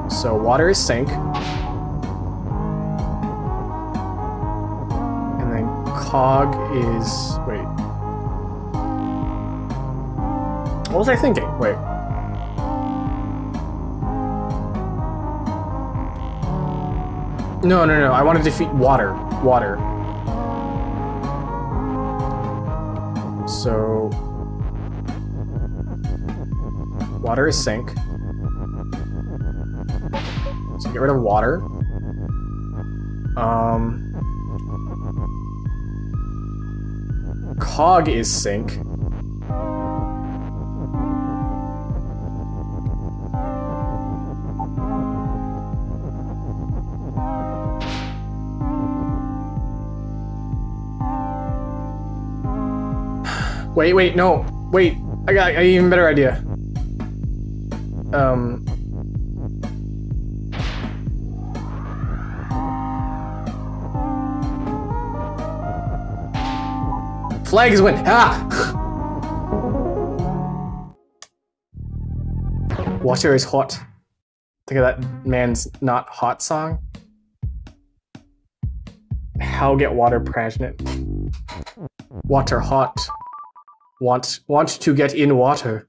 So water is sink. And then cog is, wait. What was I thinking? Wait. No, no, no. I want to defeat water. Water. So... Water is sink. So get rid of water. Um... Cog is sink. Wait, wait, no. Wait, I got an even better idea. Um... Flag is win. Ah! Water is hot. Think of that man's not hot song. How get water pregnant? Water hot. Want want to get in water.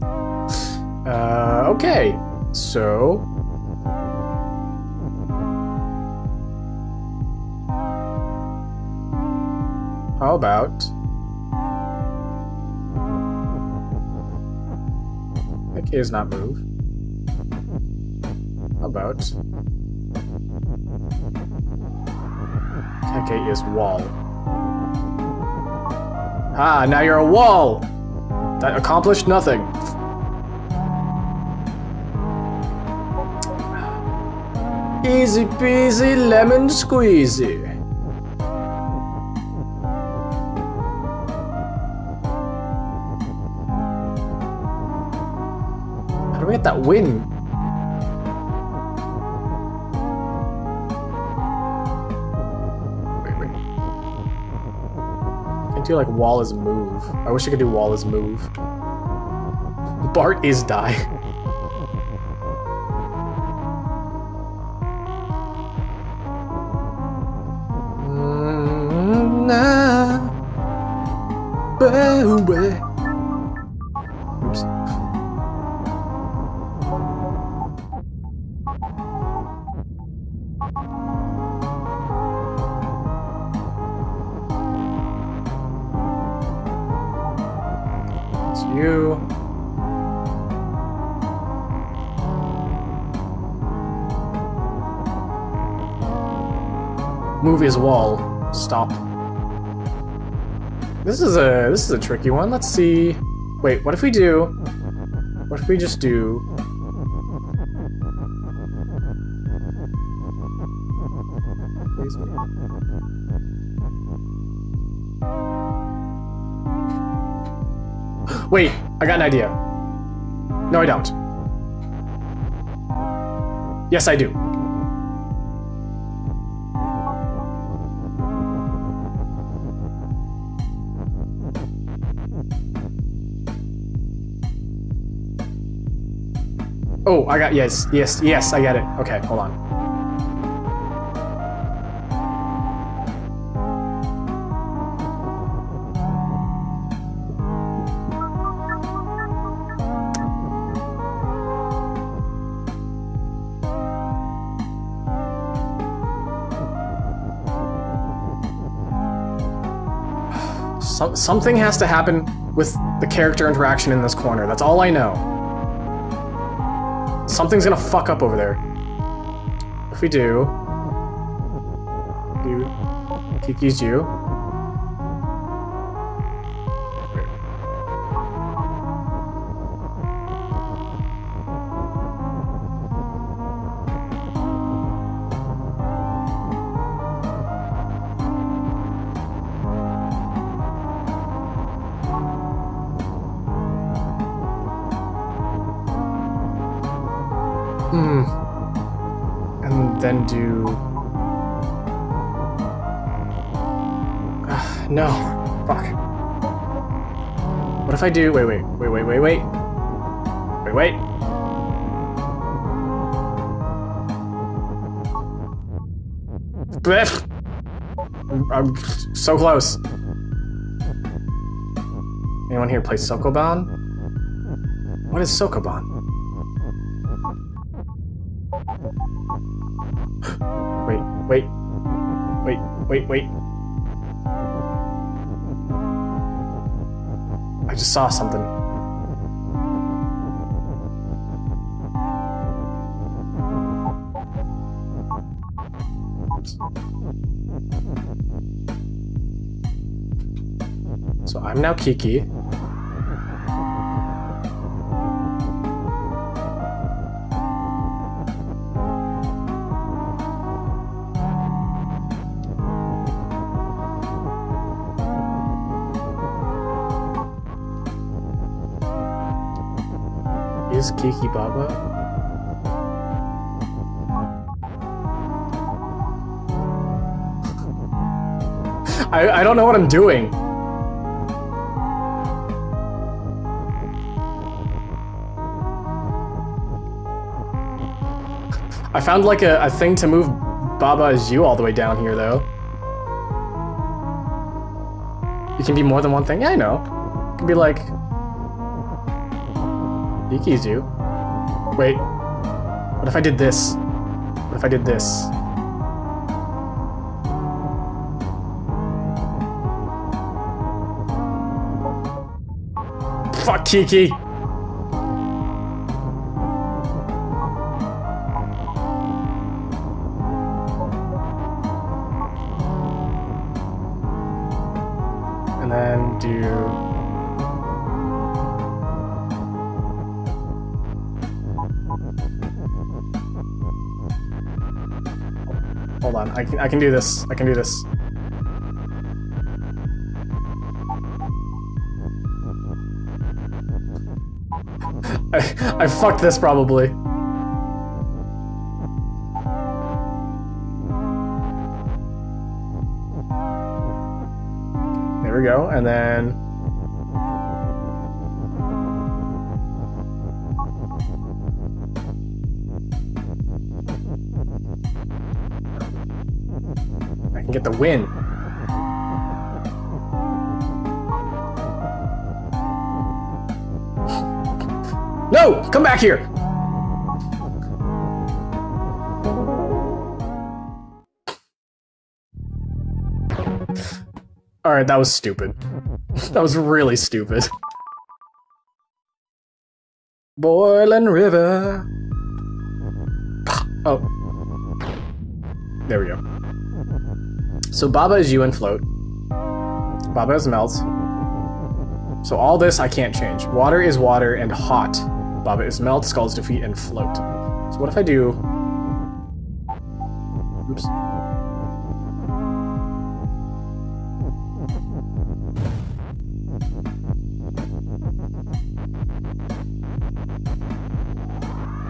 Uh, okay, so how about that is not move. About is wall. Ah, now you're a wall! That accomplished nothing. Easy peasy lemon squeezy. How do we get that win? Do like wall is move. I wish I could do wall is move. Bart is die. Mm. His wall. Stop. This is a this is a tricky one. Let's see. Wait, what if we do? What if we just do? Wait, I got an idea. No, I don't. Yes, I do. I got, yes, yes, yes, I get it. Okay, hold on. something has to happen with the character interaction in this corner. That's all I know. Something's gonna fuck up over there. If we do... You... Keke's you. I do. Wait, wait, wait, wait, wait, wait. Wait, wait. Blech. I'm, so close. Anyone here play Sokoban? What is Sokoban? Saw something. So I'm now Keke. Is Keke Baba? I, I don't know what I'm doing. I found like a, a thing to move Baba as you all the way down here though. You can be more than one thing? Yeah, I know. You can be like Keke's you. Wait. What if I did this? What if I did this? Fuck Keke! Hold on, I can, I can do this. I can do this. I, I fucked this probably. There we go, and then... Can get the win. No! Come back here! Alright, that was stupid. that was really stupid. Boiling River. Oh. There we go. So Baba is you and float. Baba is melt. So all this I can't change. Water is water and hot. Baba is melt, skulls defeat, and float. So what if I do... Oops.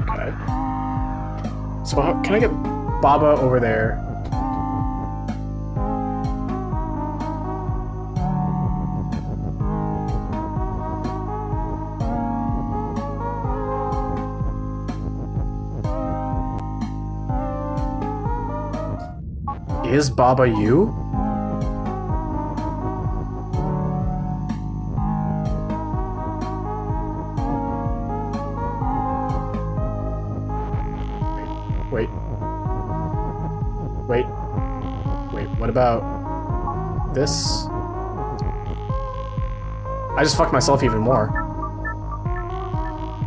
Okay. So how, can I get Baba over there? Is Baba you? Wait. Wait. Wait, what about this? I just fucked myself even more.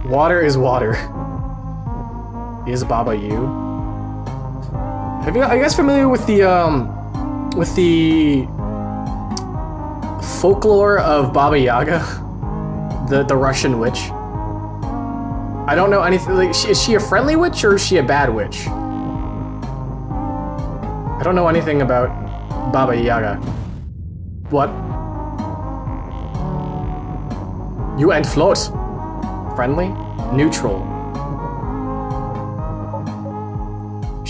Water is water. Is Baba you? Have you, are you guys familiar with the um, with the folklore of Baba Yaga, the the Russian witch? I don't know anything. Like, is she a friendly witch or is she a bad witch? I don't know anything about Baba Yaga. What? You and float. Friendly? Neutral.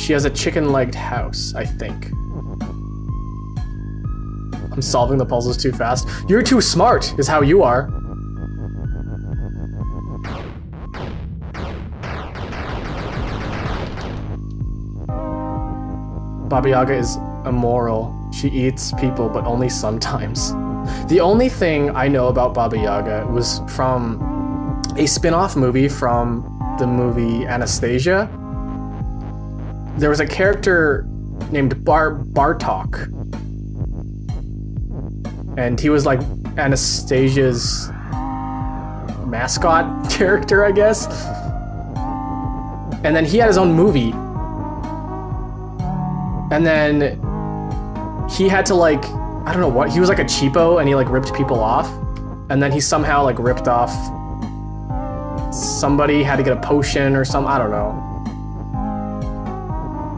She has a chicken-legged house, I think. I'm solving the puzzles too fast. You're too smart, is how you are. Baba Yaga is immoral. She eats people, but only sometimes. The only thing I know about Baba Yaga was from a spin-off movie from the movie Anastasia. There was a character named Bar Bartok. And he was like Anastasia's mascot character, I guess. And then he had his own movie. And then he had to like I don't know what he was like a cheapo and he like ripped people off and then he somehow like ripped off somebody had to get a potion or some I don't know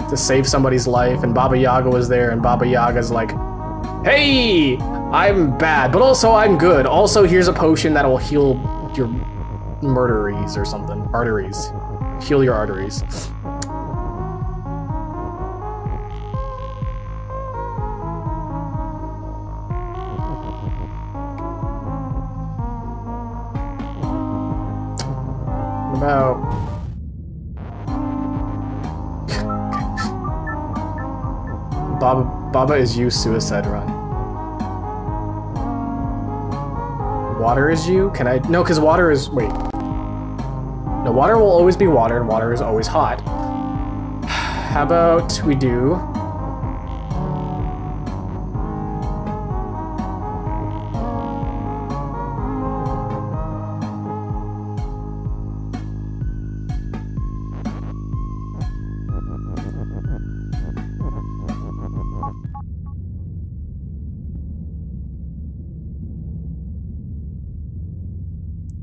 to save somebody's life and Baba Yaga was there and Baba Yaga's like hey I'm bad but also I'm good. Also here's a potion that will heal your murderies or something arteries. Heal your arteries. About Baba is you suicide run. Water is you? Can I no cause water is wait. No, water will always be water and water is always hot. How about we do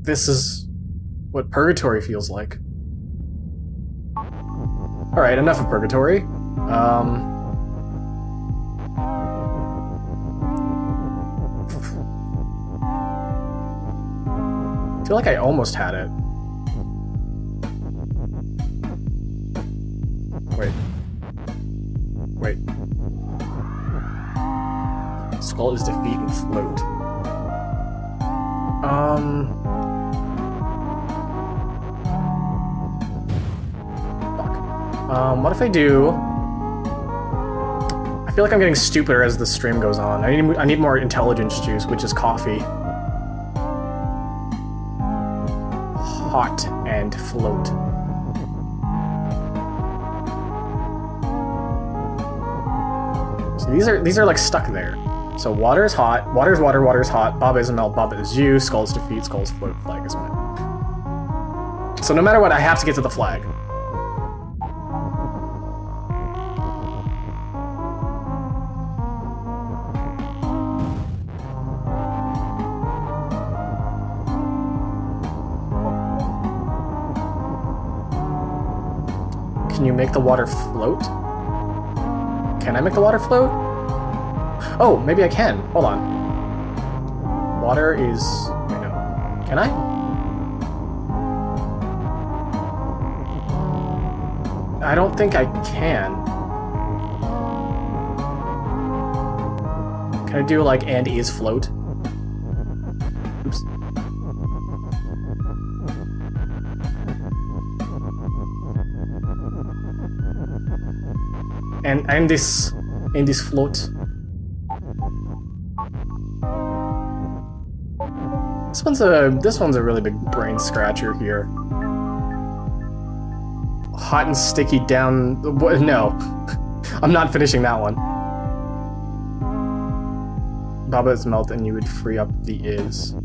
this is what purgatory feels like. Alright, enough of purgatory. Um... I feel like I almost had it. Wait. Wait. Skull is defeat and float. Um... Um, what if I do... I feel like I'm getting stupider as the stream goes on. I need, I need more intelligence juice, which is coffee. Hot and float. So these are these are like stuck there. So water is hot, water is water, water is hot, Bob is melt, Bob is you, skulls defeat, skulls float, flag is melt. So no matter what, I have to get to the flag. Can you make the water float? Can I make the water float? Oh, maybe I can. Hold on. Water is... Can I? I don't think I can. Can I do like and is float? And and this in this float. This one's a this one's a really big brain scratcher here. Hot and sticky down. No, I'm not finishing that one. Baba is melt, and you would free up the is.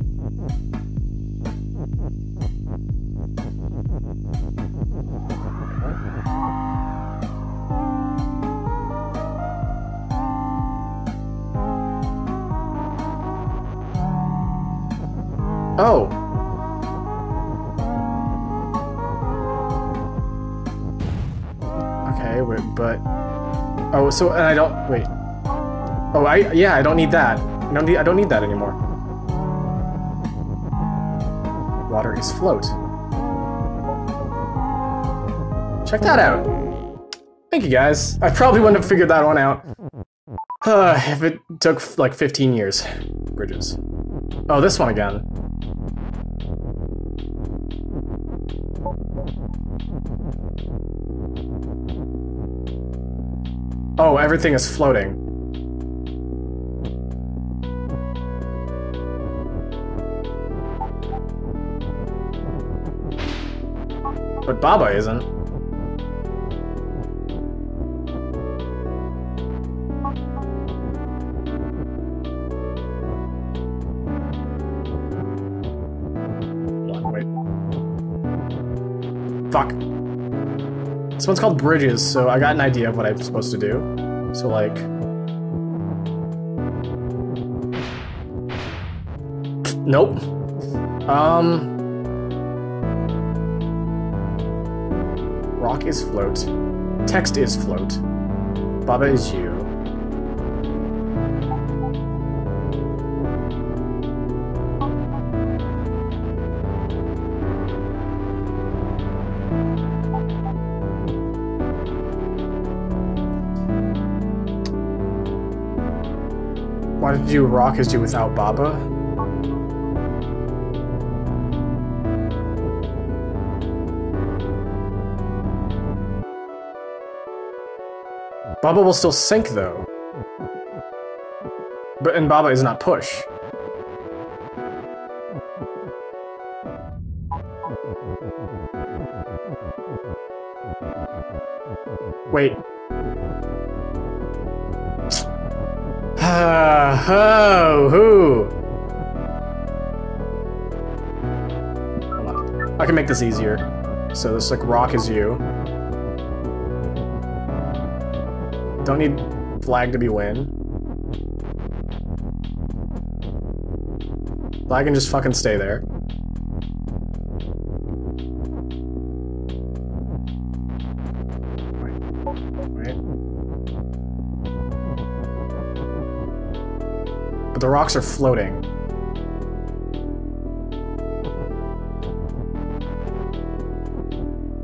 So, and I don't... Wait. Oh, I... Yeah, I don't need that. I don't need, I don't need that anymore. Water is float. Check that out. Thank you, guys. I probably wouldn't have figured that one out. Uh, if it took, like, 15 years. Bridges. Oh, this one again. Everything is floating. But Baba isn't. Fuck. This one's called Bridges, so I got an idea of what I'm supposed to do. So, like... Nope. Um... Rock is float. Text is float. Baba is you. You rock you without Baba? Baba will still sink though. But and Baba is not push. Wait. Uh, oh, who? Hold on. I can make this easier. So this like rock is you. Don't need flag to be win. Flag can just fucking stay there. The rocks are floating.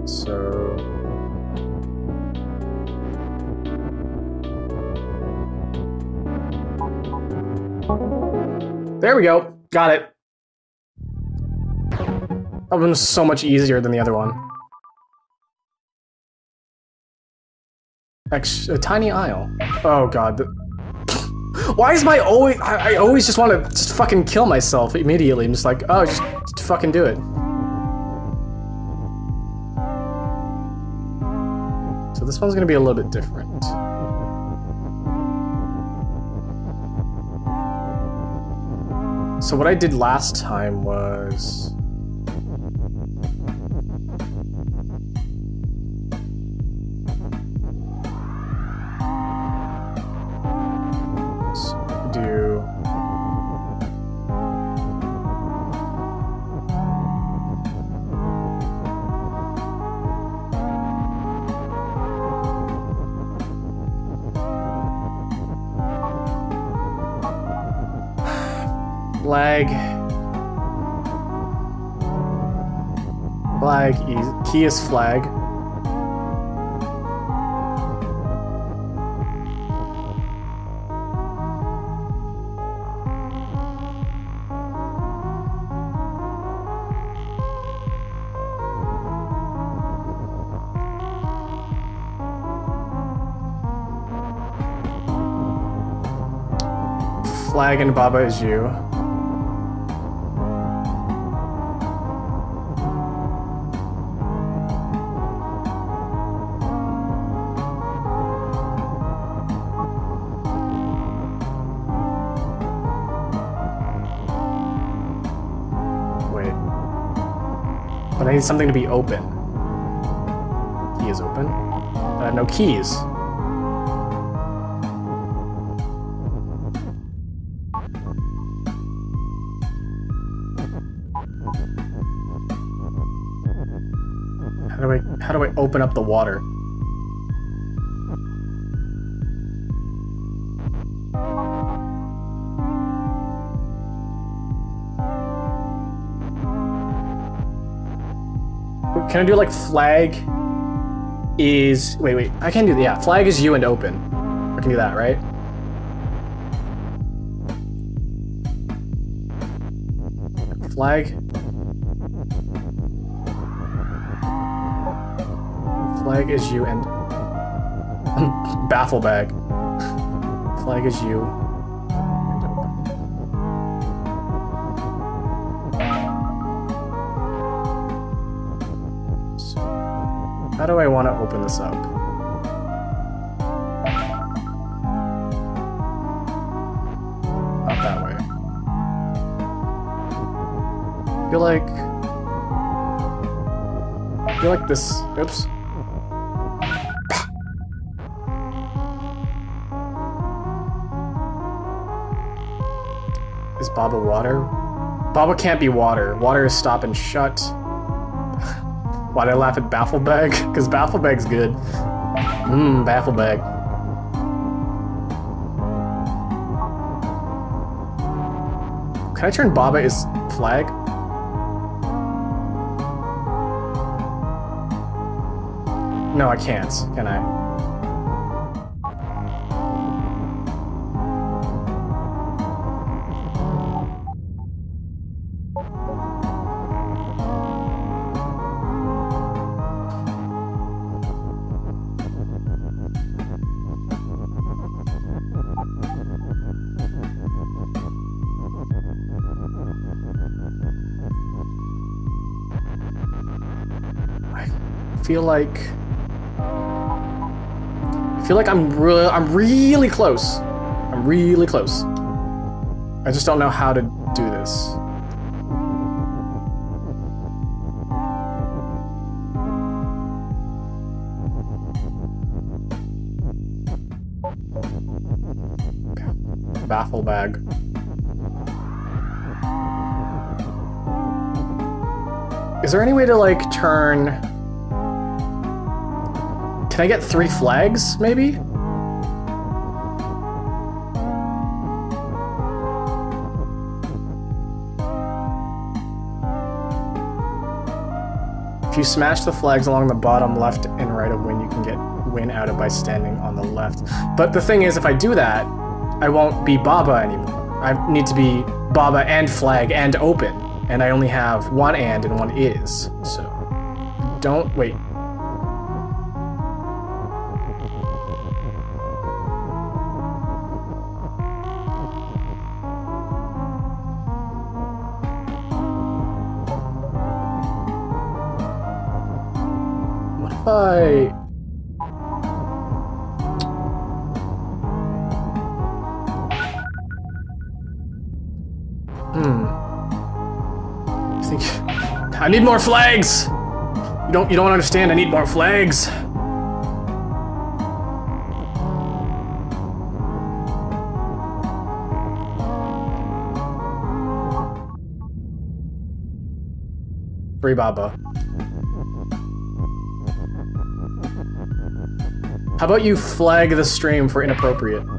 So... There we go. Got it. That one was so much easier than the other one. A tiny isle. Oh god. Why is my always- I, I always just want to just fucking kill myself immediately. I'm just like, oh, just, just fucking do it. So this one's gonna be a little bit different. So what I did last time was... Key is flag. Flag and Baba is you. I need something to be open. Key is open. But I have no keys. How do I how do I open up the water? Can I do like flag is wait wait I can do yeah flag is you and open. I can do that right. Flag. Flag is you and baffle bag. Flag is you how do I want to open this up? Not that way. I feel like I feel like this oops. Is Baba water? Baba can't be water. Water is stop and shut. Why'd I laugh at Bafflebag? Because Bafflebag's good. Mmm, Bafflebag. Can I turn Baba flag? No, I can't, can I? Feel like I feel like I'm re- I'm really close. I'm really close. I just don't know how to do this. Baffle bag. Is there any way to like turn Can I get three flags, maybe? If you smash the flags along the bottom left and right of win, you can get win out of by standing on the left. But the thing is, if I do that, I won't be Baba anymore. I need to be Baba and flag and open. And I only have one and and one is. So don't wait. More flags. You don't you don't understand. I need more flags. Free Baba. How about you flag the stream for inappropriate?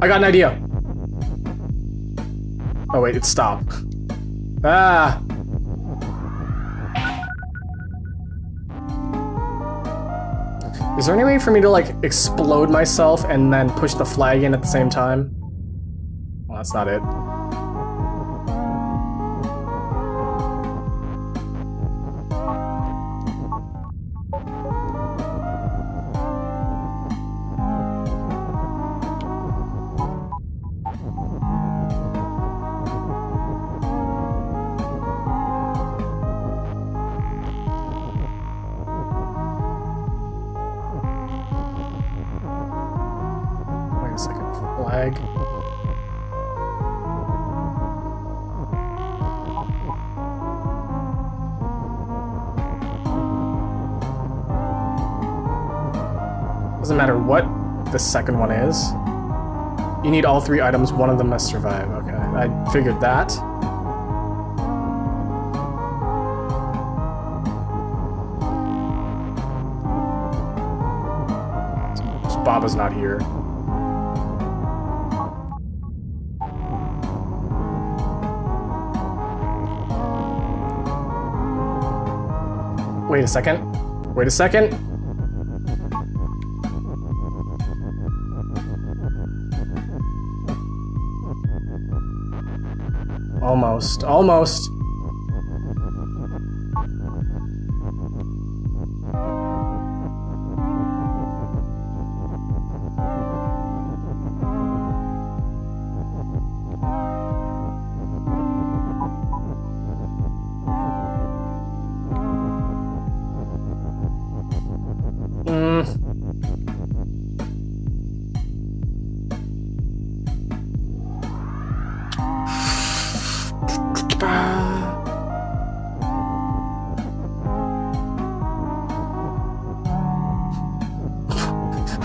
I got an idea. Oh wait, it stopped. Ah. Is there any way for me to like explode myself and then push the flag in at the same time? Well, that's not it. The second one is. You need all three items, one of them must survive. Okay, I figured that. Baba's not here. Wait a second. Wait a second. Almost. Almost.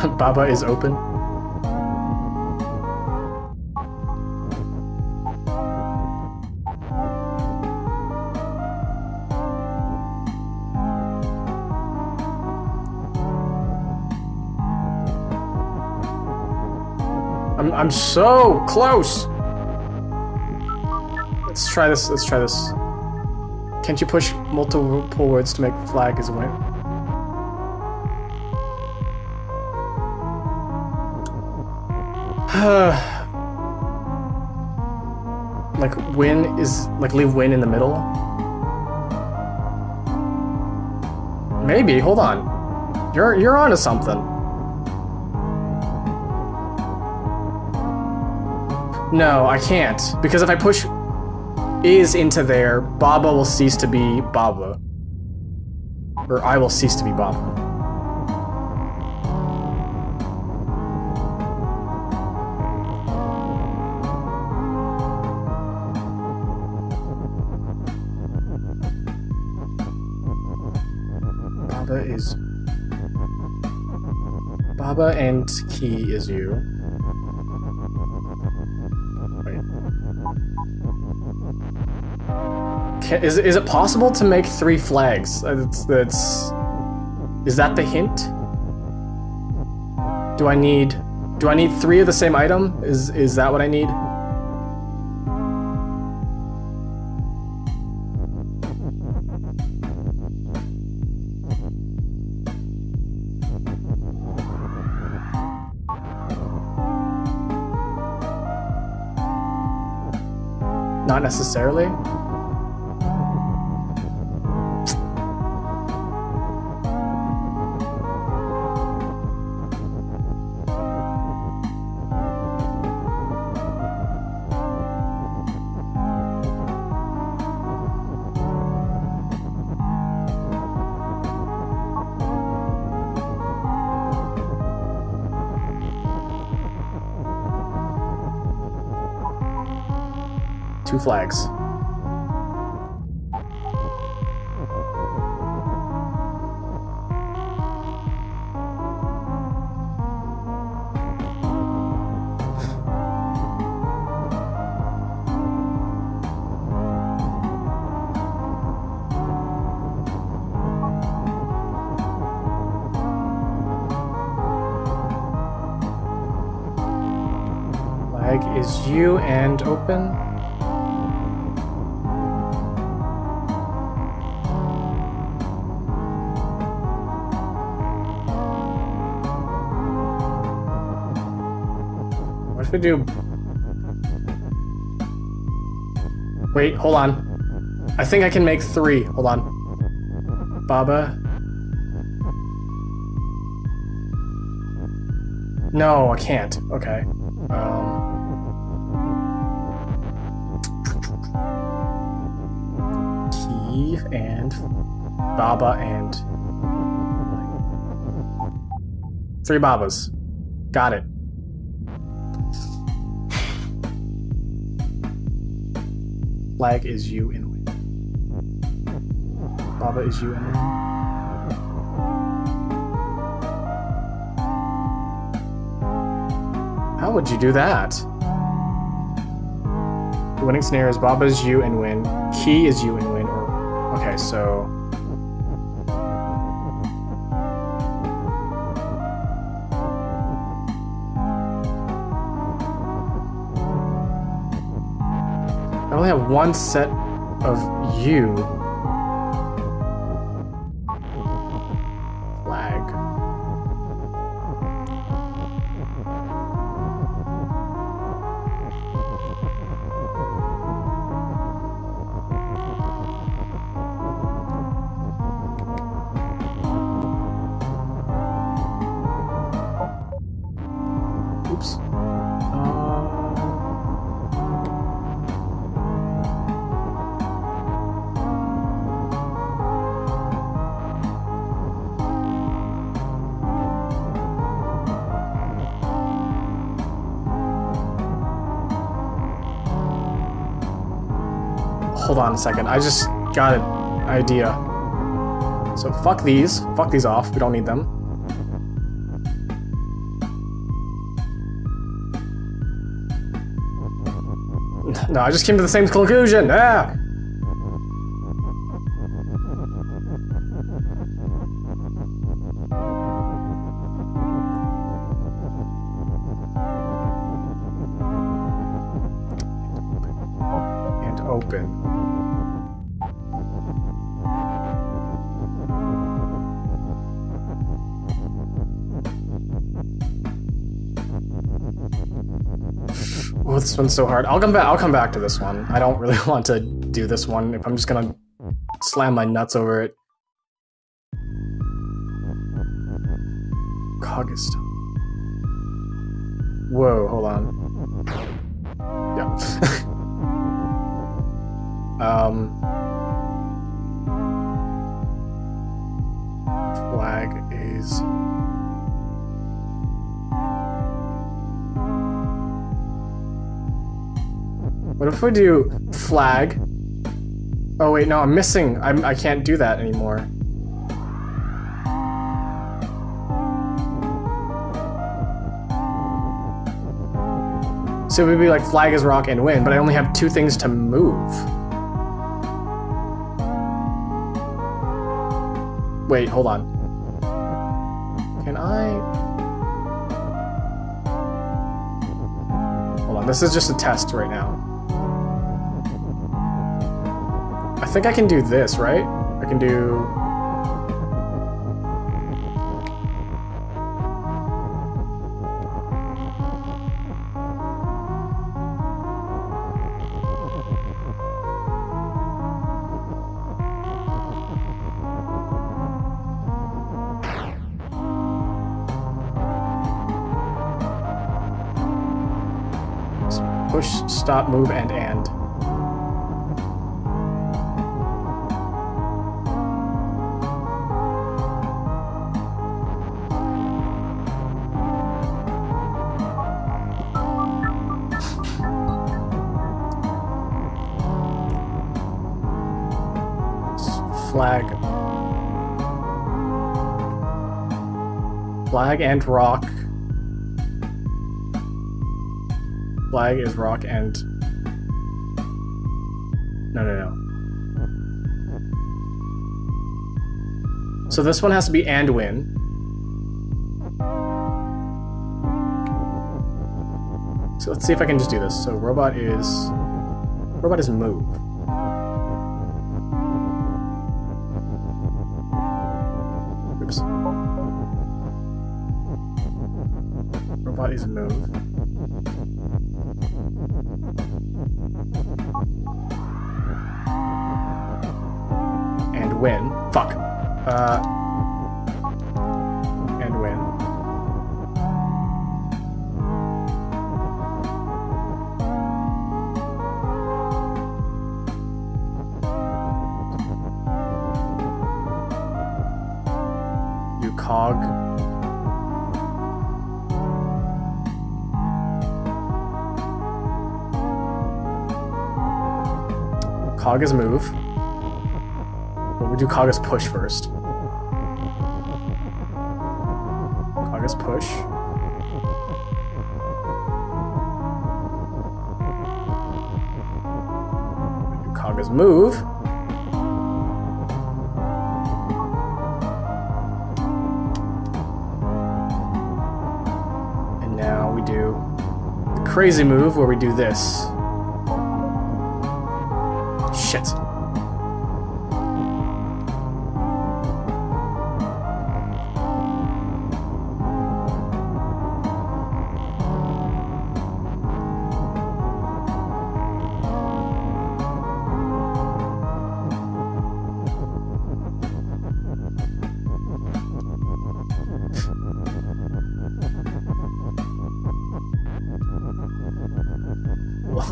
Baba is open. I'm, I'm so close. Let's try this. Let's try this. Can't you push multiple words to make flag as a like win is like leave win in the middle. Maybe. Hold on. You're you're onto something. No, I can't because if I push is into there, Baba will cease to be Baba. Or I will cease to be. Baba Baba and Key is you. Is, is it possible to make three flags? Uh, that's, that's... Is that the hint? Do I need... Do I need three of the same item? Is, is that what I need? Necessarily. Flags. We do... Wait, hold on. I think I can make three. Hold on. Baba. No, I can't. Okay. Um... Key and Baba and... Three Babas. Got it. flag is you in win. Baba is you in win. How would you do that? The winning snare is Baba's you and win. Key is you and win. Or okay, so only have one set of you. Hold on a second. I just got an idea. So fuck these. Fuck these off. We don't need them. No, I just came to the same conclusion. Ah! This one's so hard. I'll come back. I'll come back to this one. I don't really want to do this one. If I'm just gonna slam my nuts over it. August. Whoa, hold on. Yeah. um. What if we do flag? Oh wait, no, I'm missing. I'm, I can't do that anymore. So it would be like flag is rock and win, but I only have two things to move. Wait, hold on. Can I... Hold on, this is just a test right now. Think I can do this, right? I can do... Push, stop, move, and and. Flag and rock. Flag is rock and. No, no, no. So this one has to be and win. So let's see if I can just do this. So robot is. Robot is move. Robot is Kaga's move. But we do Kaga's push first. Kaga's push. We Kaga's move. And now we do the crazy move where we do this. Shit.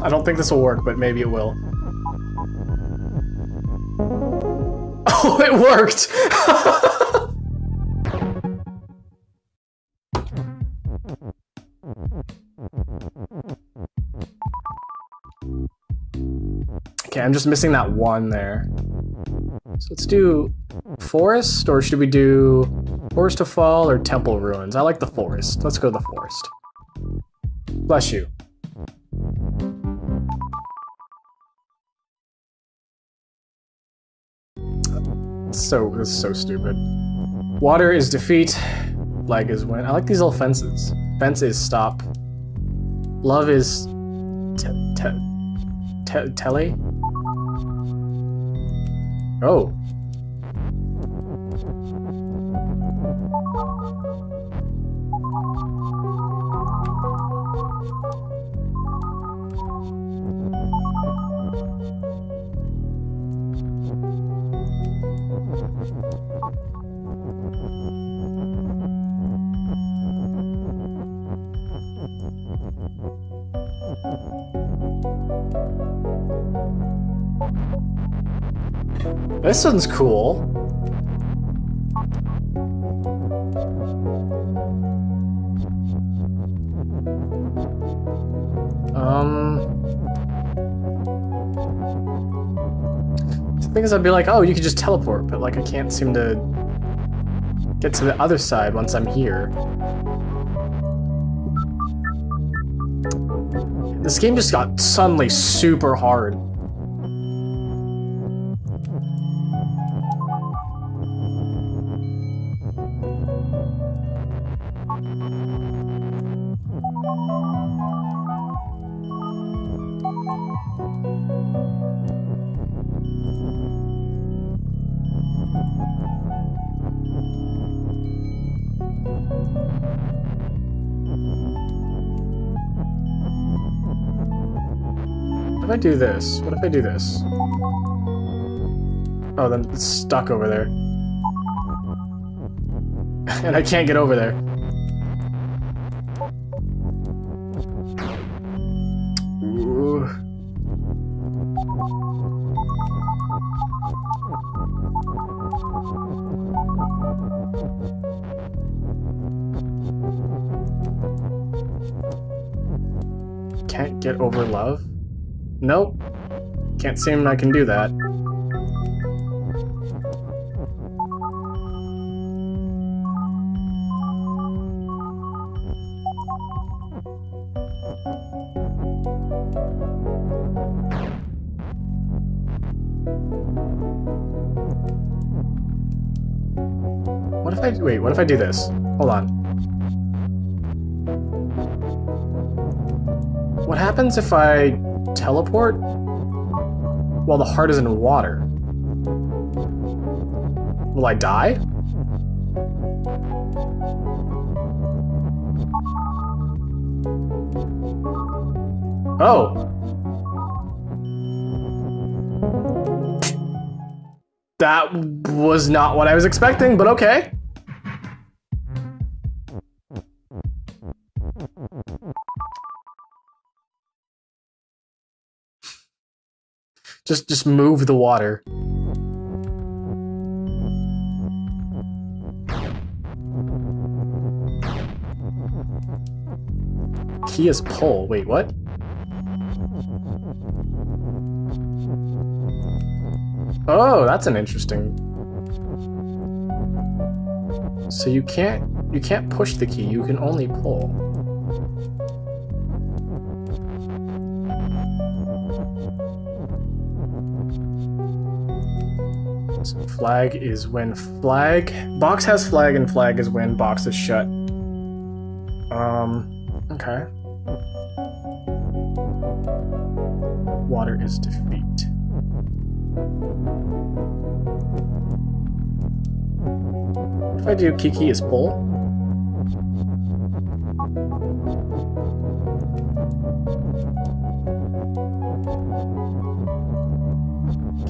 I don't think this will work, but maybe it will. It worked! okay, I'm just missing that one there. So let's do forest, or should we do forest to fall or temple ruins? I like the forest. Let's go to the forest. Bless you. So is so stupid. Water is defeat. Leg is win. I like these little fences. Fence is stop. Love is te te te tele. Oh. This one's cool. Um... The thing is, I'd be like, oh, you could just teleport, but like I can't seem to get to the other side once I'm here. This game just got suddenly super hard. Do this? What if I do this? Oh, then it's stuck over there. and I can't get over there. Can't seem I can do that. What if I wait? What if I do this? Hold on. What happens if I teleport while the heart is in water? Will I die? Oh. That was not what I was expecting, but okay. Just just move the water. Key is pull. Wait, what? Oh, that's an interesting. So you can't you can't push the key, you can only pull. Flag is when flag. Box has flag and flag is when box is shut. Um, okay. Water is defeat. If I do Keke is pull.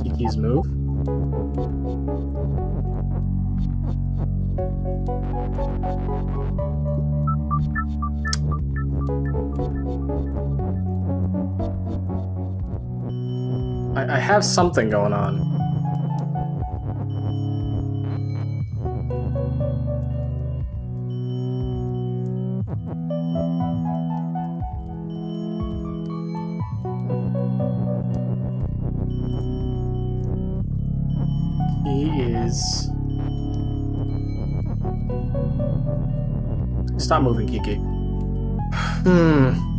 Keke's move. I, I have something going on. He is. Stop moving, Keke. Hmm.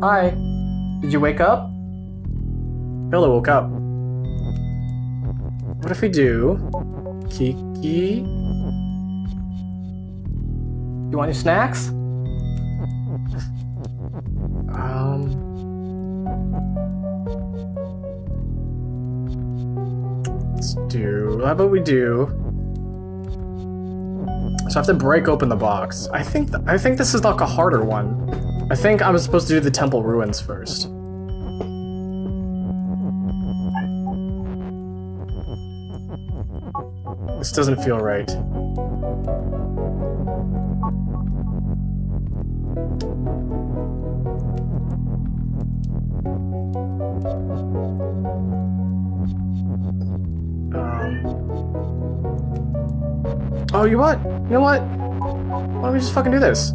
Hi. Did you wake up? Bella woke up. What if we do Keke? You want your snacks? Um. Let's do. How about we do? So I have to break open the box. I think th I think this is like a harder one. I think I was supposed to do the temple ruins first. This doesn't feel right. Um. Oh, you what? You know what? Why don't we just fucking do this?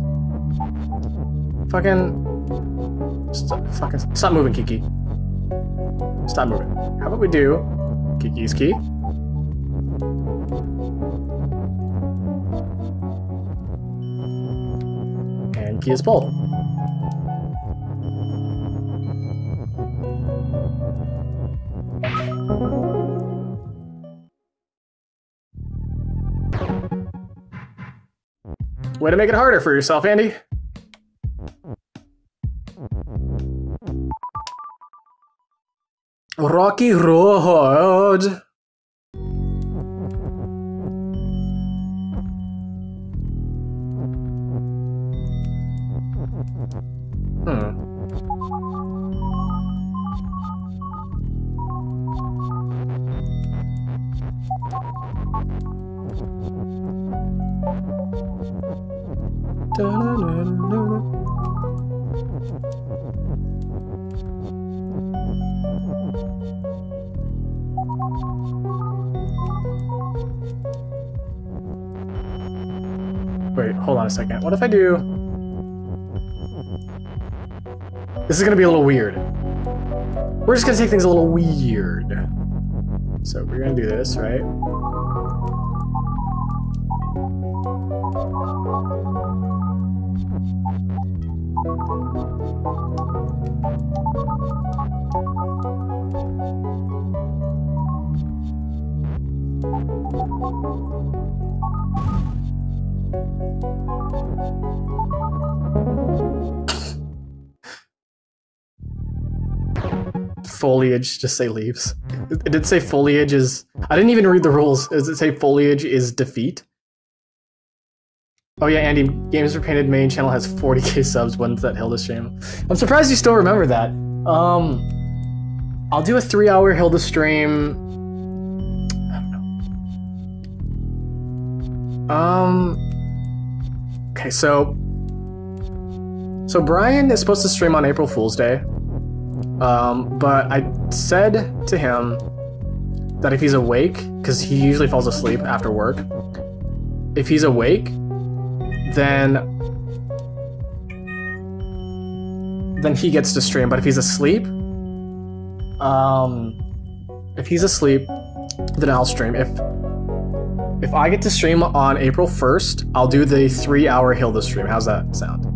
Fucking. Stop, fucking. Stop moving, Keke. Stop moving. How about we do Keke's key? And key is pulled. Way to make it harder for yourself, Andy. Rocky Road. Hmm. Hold on a second. What if I do... This is gonna be a little weird. We're just gonna take things a little weird. So we're gonna do this, right? Foliage, just say leaves. It did say foliage is. I didn't even read the rules. Does it say foliage is defeat? Oh yeah, Andy, Games Repainted main channel has 40k subs. When's that Hilda stream? I'm surprised you still remember that. Um, I'll do a three-hour Hilda stream. I don't know. Um. Okay, so. So Brian is supposed to stream on April Fool's Day. Um, but I said to him that if he's awake, because he usually falls asleep after work, if he's awake, then then he gets to stream. But if he's asleep, um, if he's asleep, then I'll stream. If if I get to stream on April first, I'll do the three-hour Hilda stream. How's that sound?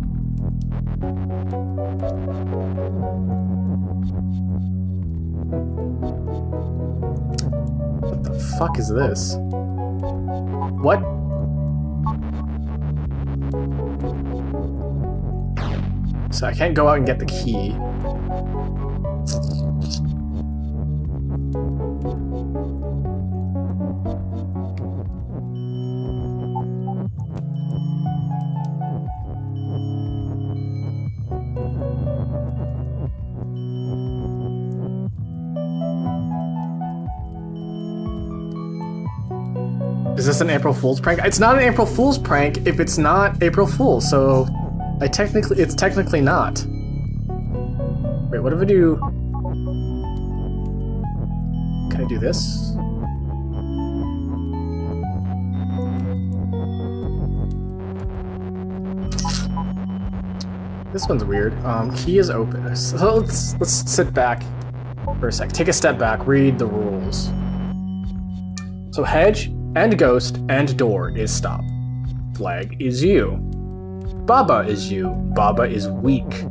Fuck is this? What? So I can't go out and get the key. This an April Fool's prank? It's not an April Fool's prank if it's not April Fool's, so I technically it's technically not. Wait, what if I do Can I do this? This one's weird. Um, key is open. So let's let's sit back for a sec. Take a step back. Read the rules. So hedge and ghost and door is stop. Flag is you. Baba is you. Baba is weak.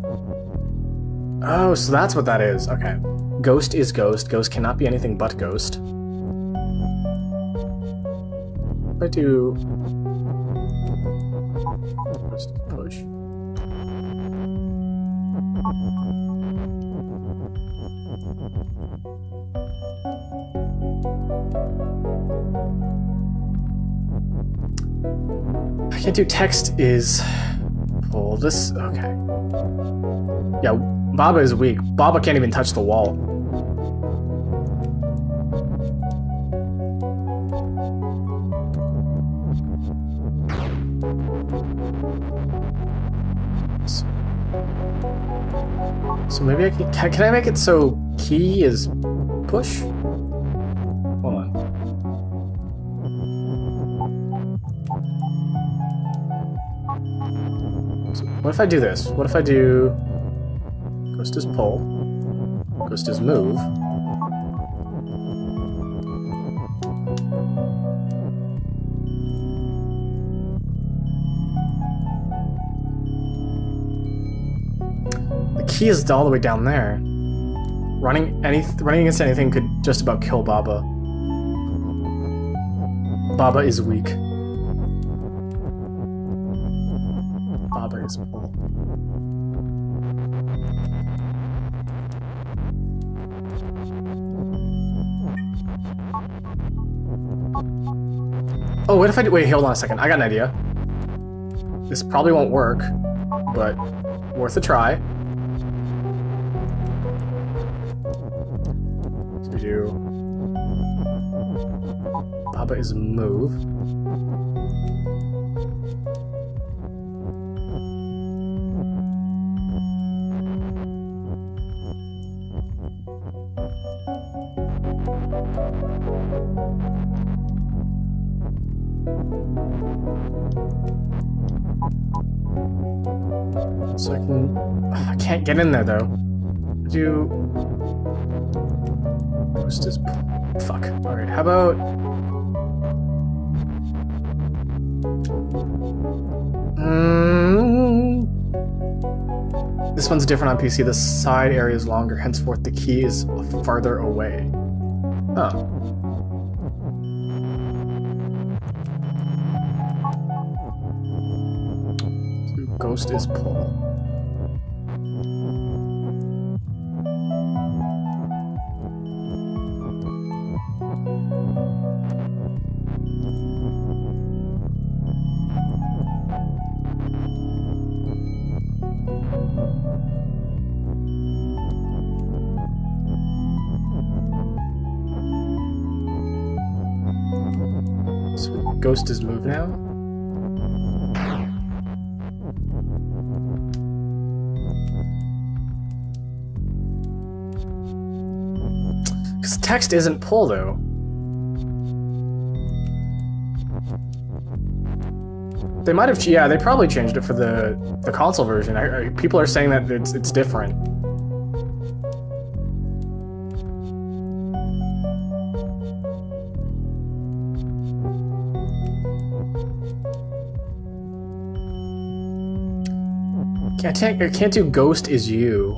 Oh, so that's what that is. Okay. Ghost is ghost. Ghost cannot be anything but ghost. I do can't do text is pull this okay. Yeah, Baba is weak. Baba can't even touch the wall. So, so maybe I can, can. Can I make it so key is push? What if I do this? What if I do Ghost is pull, Ghost is move. The key is all the way down there. Running any running against anything could just about kill Baba. Baba is weak. Oh, what if I do- wait, hold on a second. I got an idea. This probably won't work, but worth a try. So we do... Baba is move. Get in there, though. Do... Ghost is... Fuck. Alright, how about... Mm... This one's different on PC. The side area is longer, henceforth the key is farther away. Huh. Ghost is pull. Ghost is move now? Because text isn't pull though. They might have, yeah, they probably changed it for the the console version. I, I, people are saying that it's it's different. Can't I can't do ghost is you.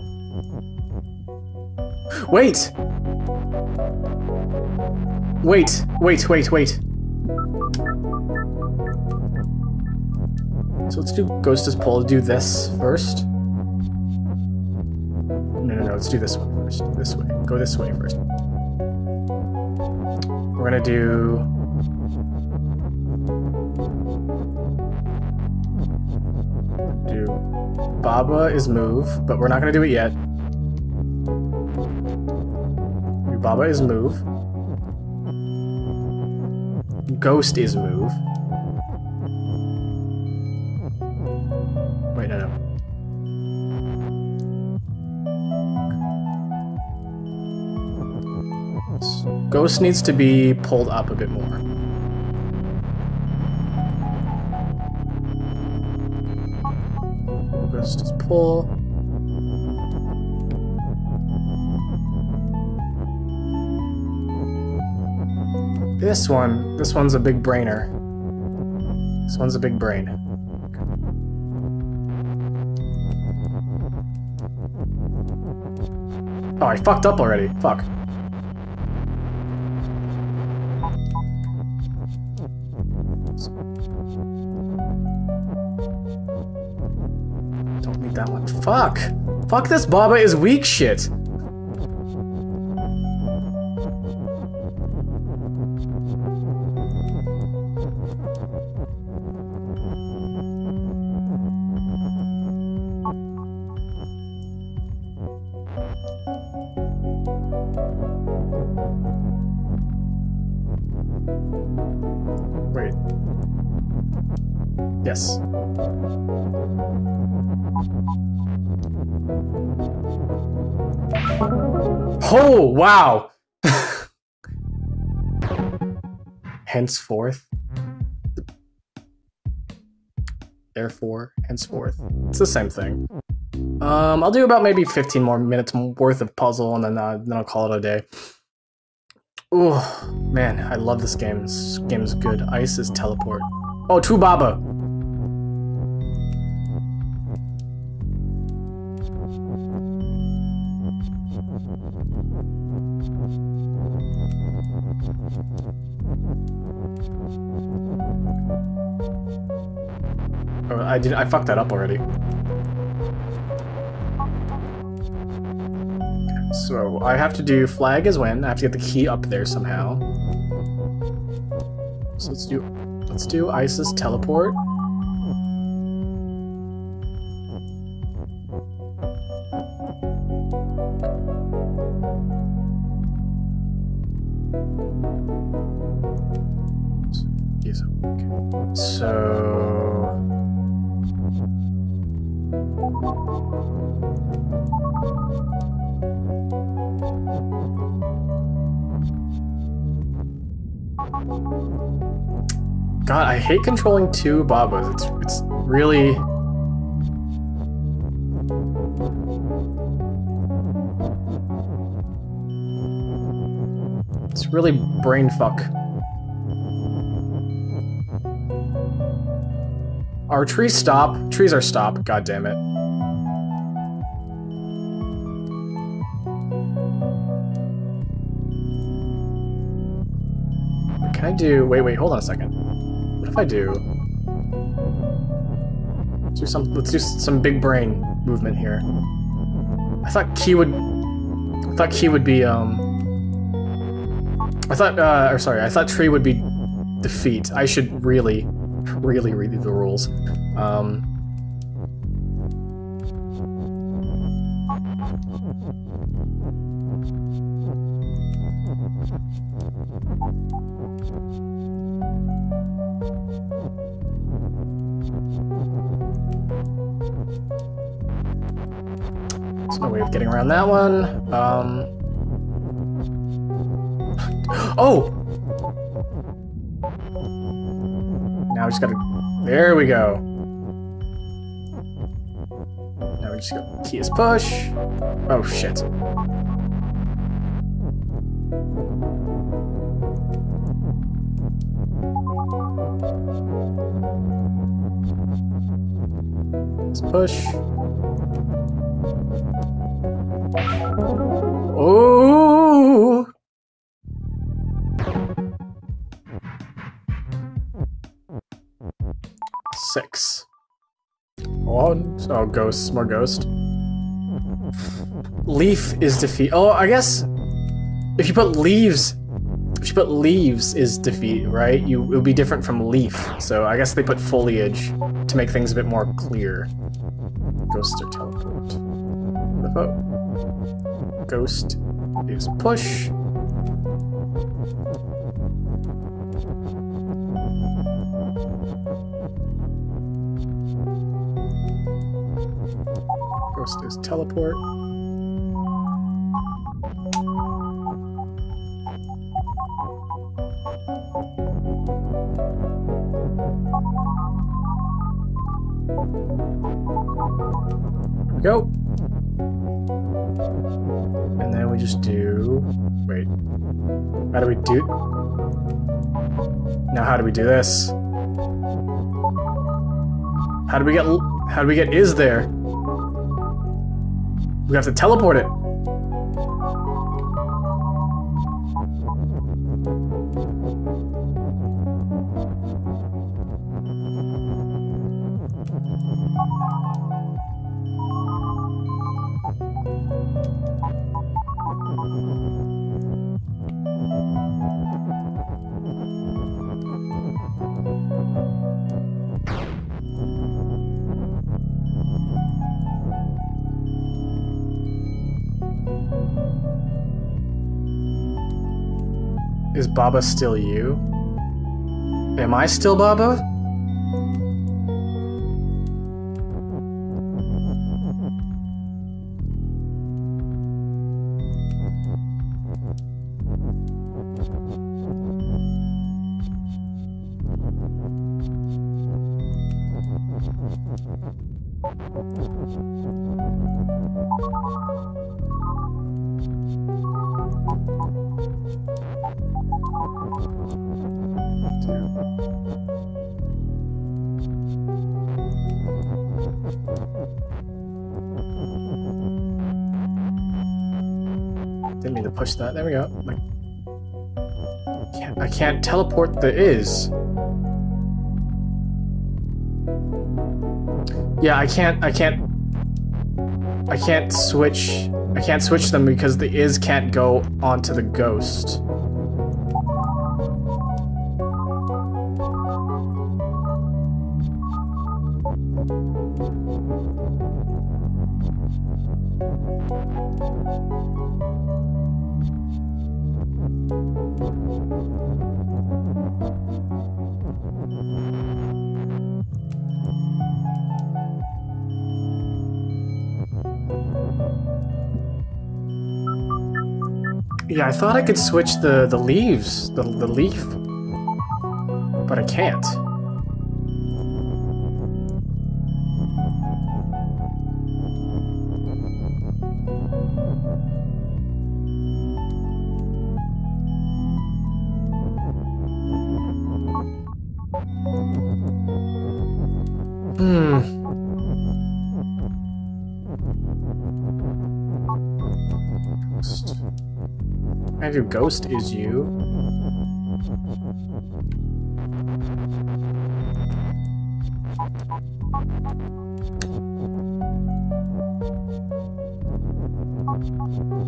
Wait, Wait, wait, wait, wait. So let's do Ghost's Pull. Do this first. No, no, no. Let's do this one first. This way. Go this way first. We're gonna do. Do Baba is move, but we're not gonna do it yet. Baba is move. Ghost is move. Ghost needs to be pulled up a bit more. Ghost is pull. This one, this one's a big brainer. This one's a big brain. Oh, I fucked up already. Fuck. Fuck! Fuck this Baba is weak shit! Wow! henceforth. Therefore, henceforth. It's the same thing. Um, I'll do about maybe 15 more minutes worth of puzzle and then, uh, then I'll call it a day. Oh, man, I love this game. This game is good. Ice is teleport. Oh, two I did. I fucked that up already. So I have to do flag as when. I have to get the key up there somehow. So let's do let's do Isis teleport. Yes. Okay. So God, I hate controlling two Babas. It's it's really It's really brain fuck. Are trees stop? Trees are stop, god damn it. Can I do wait wait, hold on a second. What if I do let's do some let's do some big brain movement here. I thought key would I thought key would be um I thought uh or sorry, I thought tree would be defeat. I should really really read the rules. Um There's no way of getting around that one. Um. Oh! We just gotta. There we go. Now we just go. Key is push. Oh shit. Let's push. Oh, ghosts. More ghost. Leaf is defeat. Oh, I guess if you put leaves, if you put leaves is defeat, right? You it would be different from leaf. So I guess they put foliage to make things a bit more clear. Ghosts are teleport. Oh. Ghost is push. We go. And then we just do... Wait. How do we do... Now how do we do this? How do we get... How do we get is there? We have to teleport it. Is Baba still you? Am I still Baba? That. There we go. Can't, I can't teleport the is. Yeah, I can't. I can't. I can't switch. I can't switch them because the is can't go onto the ghost. Yeah, I thought I could switch the, the leaves, the, the leaf. But I can't. Do ghost is you.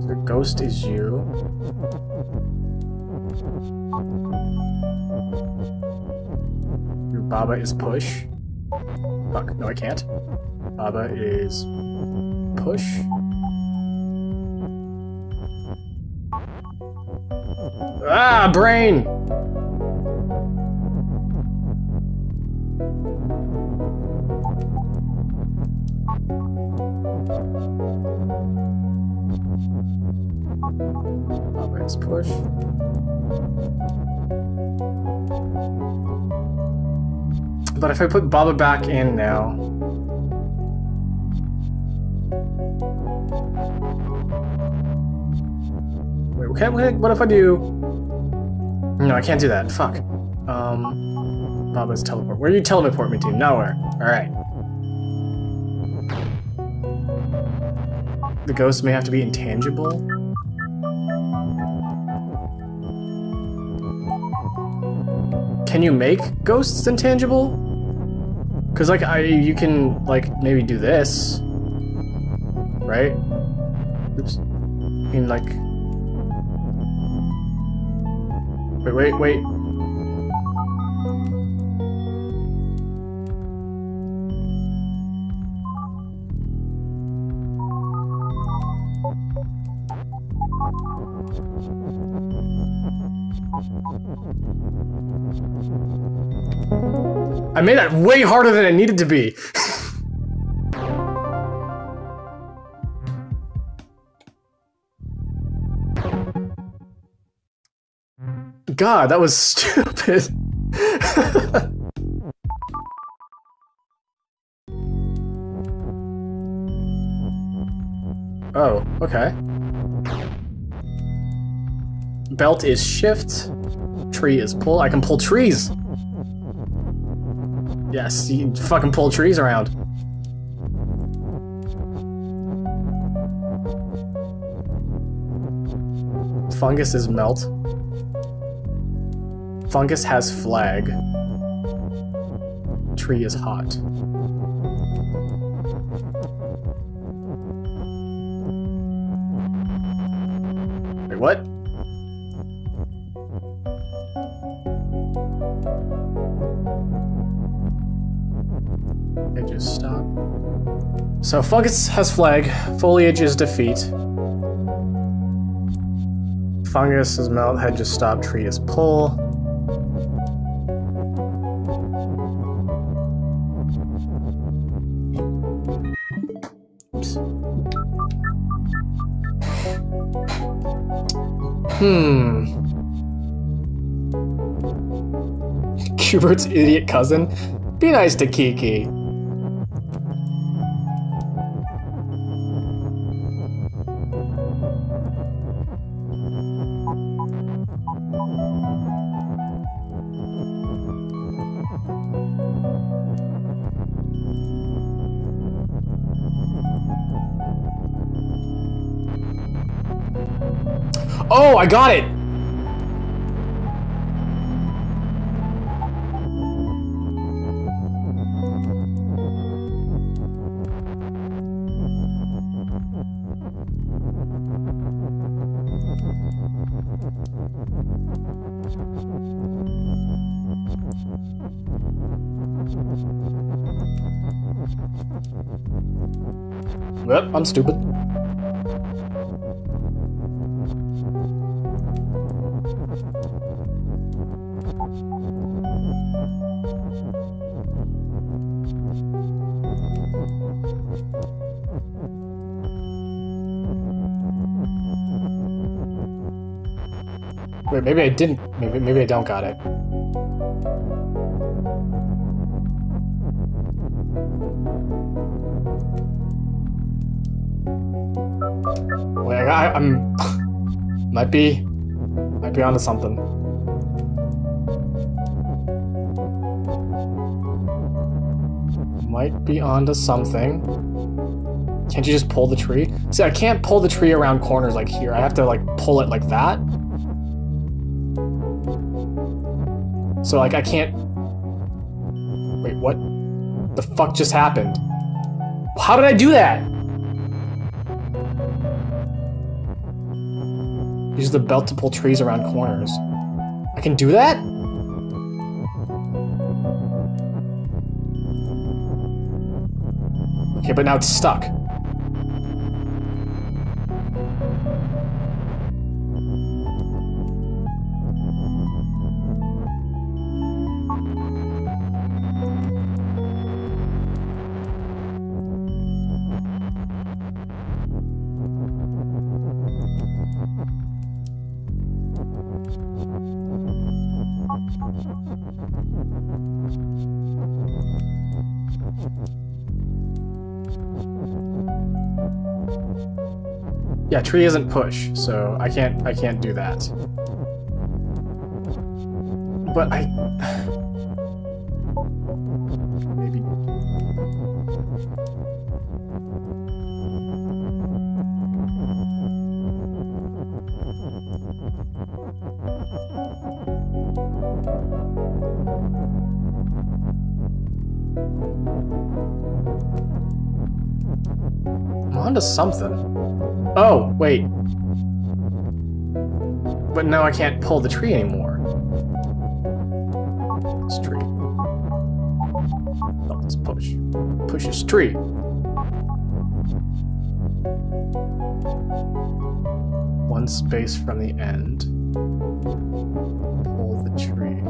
So ghost is you. Your Baba is push. Fuck, no I can't. Baba is push. Ah, brain! Always push. But if I put Baba back in now... Wait, okay, what what if I do... No, I can't do that. Fuck. Um, Baba's teleport. Where you teleport me to? Nowhere. Alright. The ghost may have to be intangible? Can you make ghosts intangible? Cause like I, you can like maybe do this, right? Oops. I mean like. Wait, wait, wait. I made that way harder than it needed to be. God, that was stupid. oh, okay. Belt is shift. Tree is pull. I can pull trees. Yes, you can fucking pull trees around. Fungus is melt. Fungus has flag. Tree is hot. Wait, what? Edges stop. So fungus has flag. Foliage is defeat. Fungus is melt. just stop. Tree is pull. Hmm. Cubert's idiot cousin? Be nice to Keke. I got it! Yep, I'm stupid. Wait, maybe I didn't. Maybe maybe I don't got it. Wait, I, I'm... might be might be onto something. Might be onto something. Can't you just pull the tree? See, I can't pull the tree around corners like here. I have to like pull it like that. So like I can't. Wait, what? The fuck just happened? How did I do that? Use the belt to pull trees around corners. I can do that? Okay, but now it's stuck. Yeah, tree isn't push, so I can't I can't do that. But I maybe I'm onto something. Oh, wait. But now I can't pull the tree anymore. This tree. Oh, let's push. Push this tree. One space from the end. Pull the tree.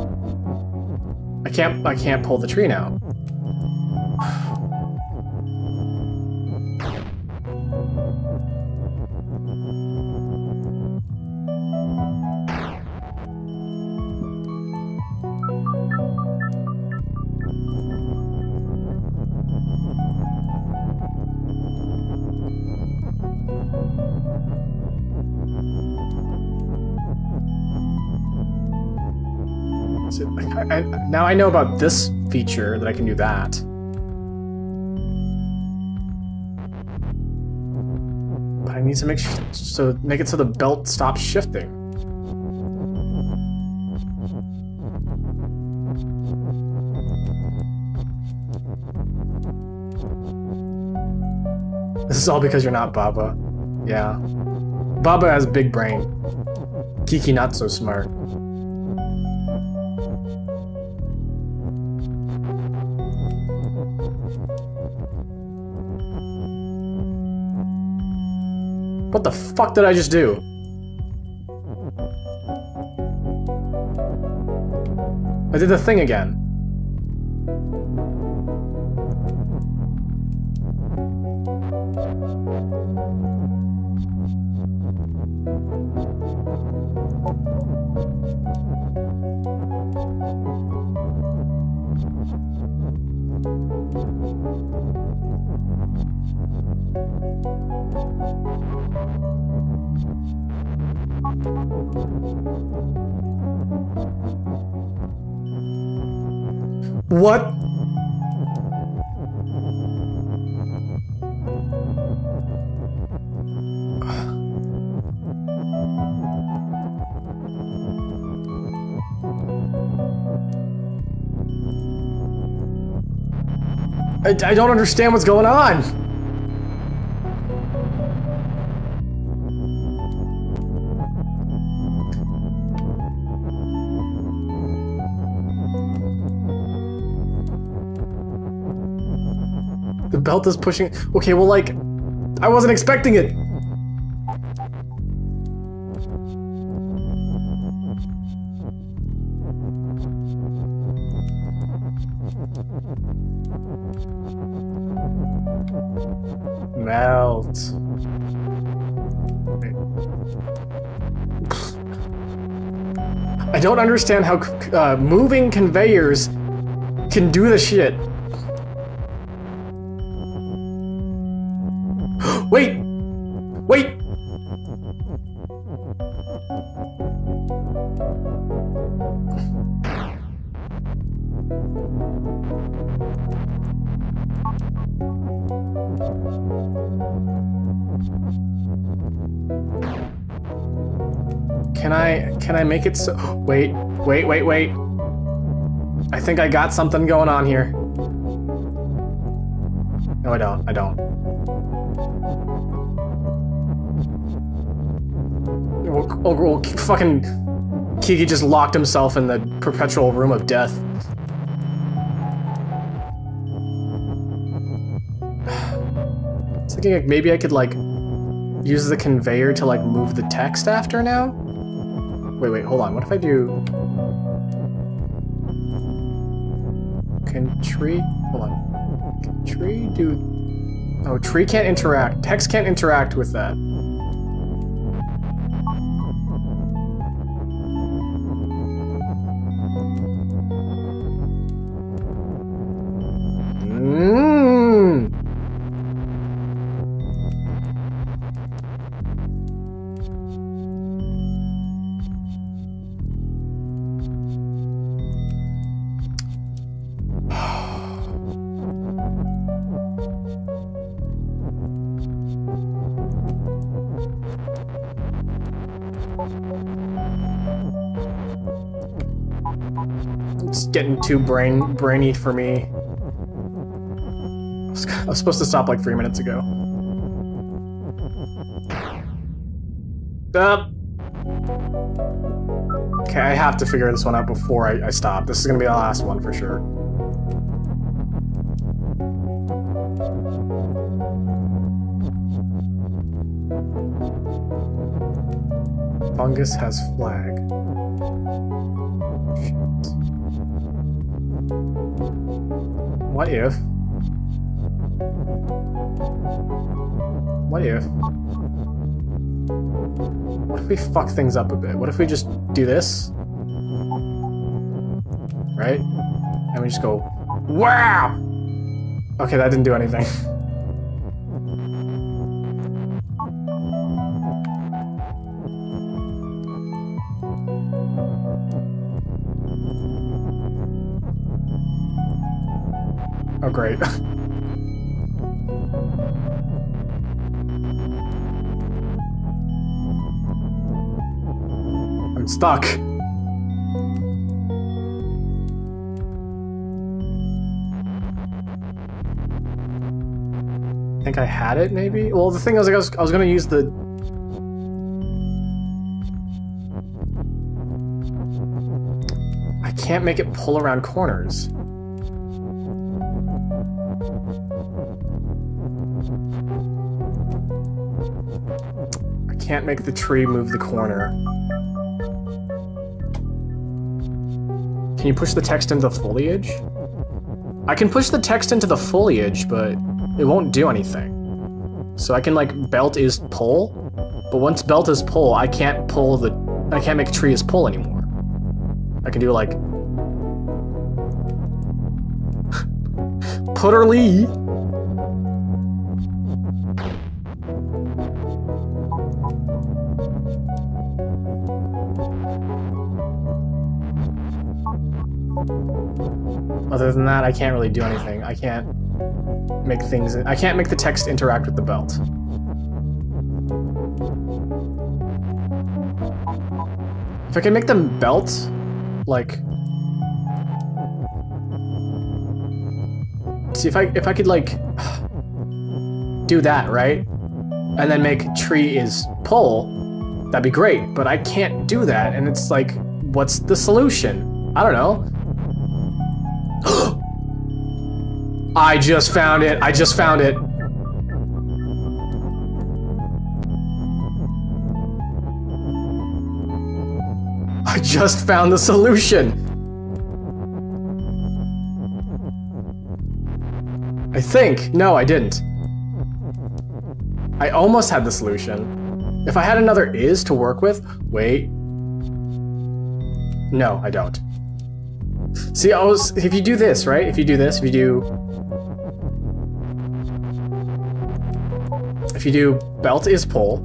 I can't I can't pull the tree now. I, know about this feature that I can do that. But I need to make sure, so make it so the belt stops shifting. This is all because you're not Baba. Yeah. Baba has big brain. Keke not so smart. What the fuck did I just do? I did the thing again. What? I, I don't understand what's going on. Belt is pushing. Okay, well, like, I wasn't expecting it. Melt. I don't understand how uh, moving conveyors can do the shit. Make it so wait, wait, wait, wait. I think I got something going on here. No, I don't. I don't. Oh, oh, oh, fucking Keke just locked himself in the perpetual room of death. thinking like maybe I could like use the conveyor to like move the text after now? Wait, wait, hold on. What if I do... Can tree... Hold on. Can tree do... Oh, tree can't interact. Text can't interact with that. getting too brain brainy for me. I was supposed to stop like three minutes ago. Up. okay, I have to figure this one out before I, I stop. This is gonna be the last one for sure. Fungus has flag. What if? What if? What if we fuck things up a bit? What if we just do this? Right? And we just go, wow! Okay, that didn't do anything. great. I'm stuck. I think I had it, maybe? Well, the thing was, I was, I was gonna use the... I can't make it pull around corners. Can't make the tree move the corner. Can you push the text into the foliage? I can push the text into the foliage, but it won't do anything. So I can like belt is pull, but once belt is pull, I can't pull the I can't make tree is pull anymore. I can do like Putterly. Other than that, I can't really do anything. I can't make things. I can't make the text interact with the belt. If I can make them belt, like, see if I if I could like do that right, and then make tree is pull, that'd be great. But I can't do that, and it's like, what's the solution? I don't know. I just found it. I just found it. I just found the solution. I think. No, I didn't. I almost had the solution. If I had another is to work with, wait. No, I don't. See, I was, if you do this, right? If you do this, if you do If you do belt is pull.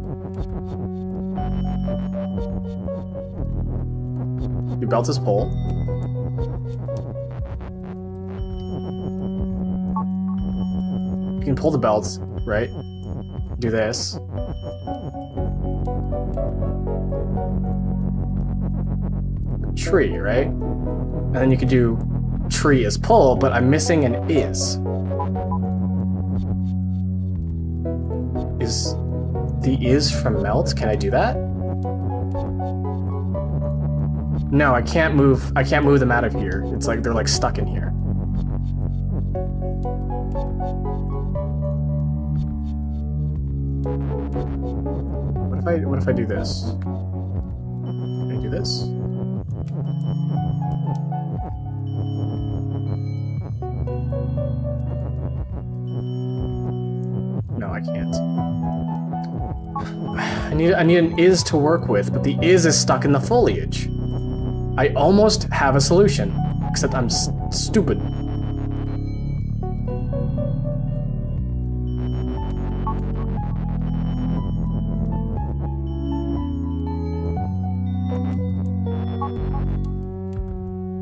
Do belt is pull. You can pull the belts, right? Do this. Tree, right? And then you could do tree is pull, but I'm missing an is. Is the is from melt? Can I do that? No, I can't move. I can't move them out of here. It's like they're like stuck in here. What if I what if I do this? Can I do this? I can't. I need I need an is to work with, but the is is stuck in the foliage. I almost have a solution, except I'm stupid.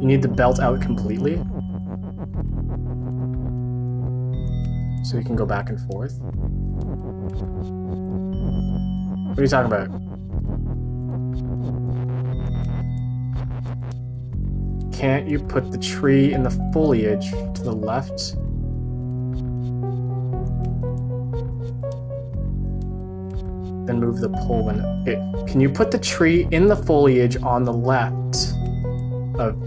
You need the belt out completely? So you can go back and forth? What are you talking about? Can't you put the tree in the foliage to the left? then move the pole. Okay. Can you put the tree in the foliage on the left of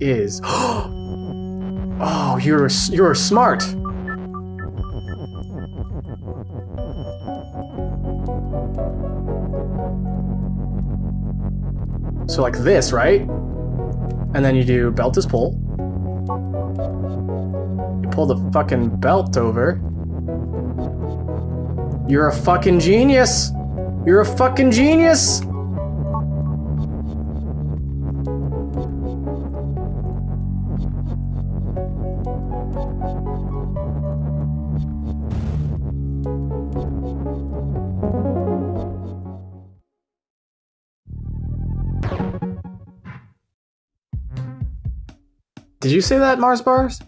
is? oh, you're you're smart. So like this, right? And then you do belt is pull. You pull the fucking belt over. You're a fucking genius! You're a fucking genius! Did you say that, Mars Bars?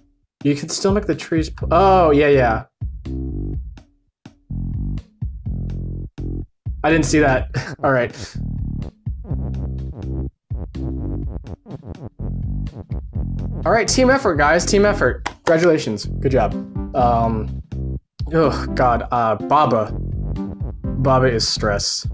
You can still make the trees. oh, yeah, yeah. I didn't see that. All right. All right, team effort, guys. Team effort. Congratulations. Good job. Um, oh God. Uh, Baba. Baba is stress.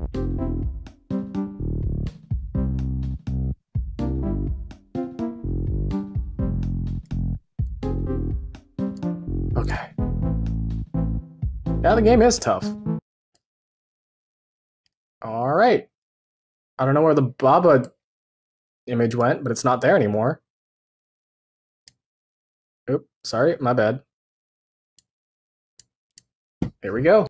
Yeah, the game is tough. All right. I don't know where the Baba image went, but it's not there anymore. Oop, sorry, my bad. There we go.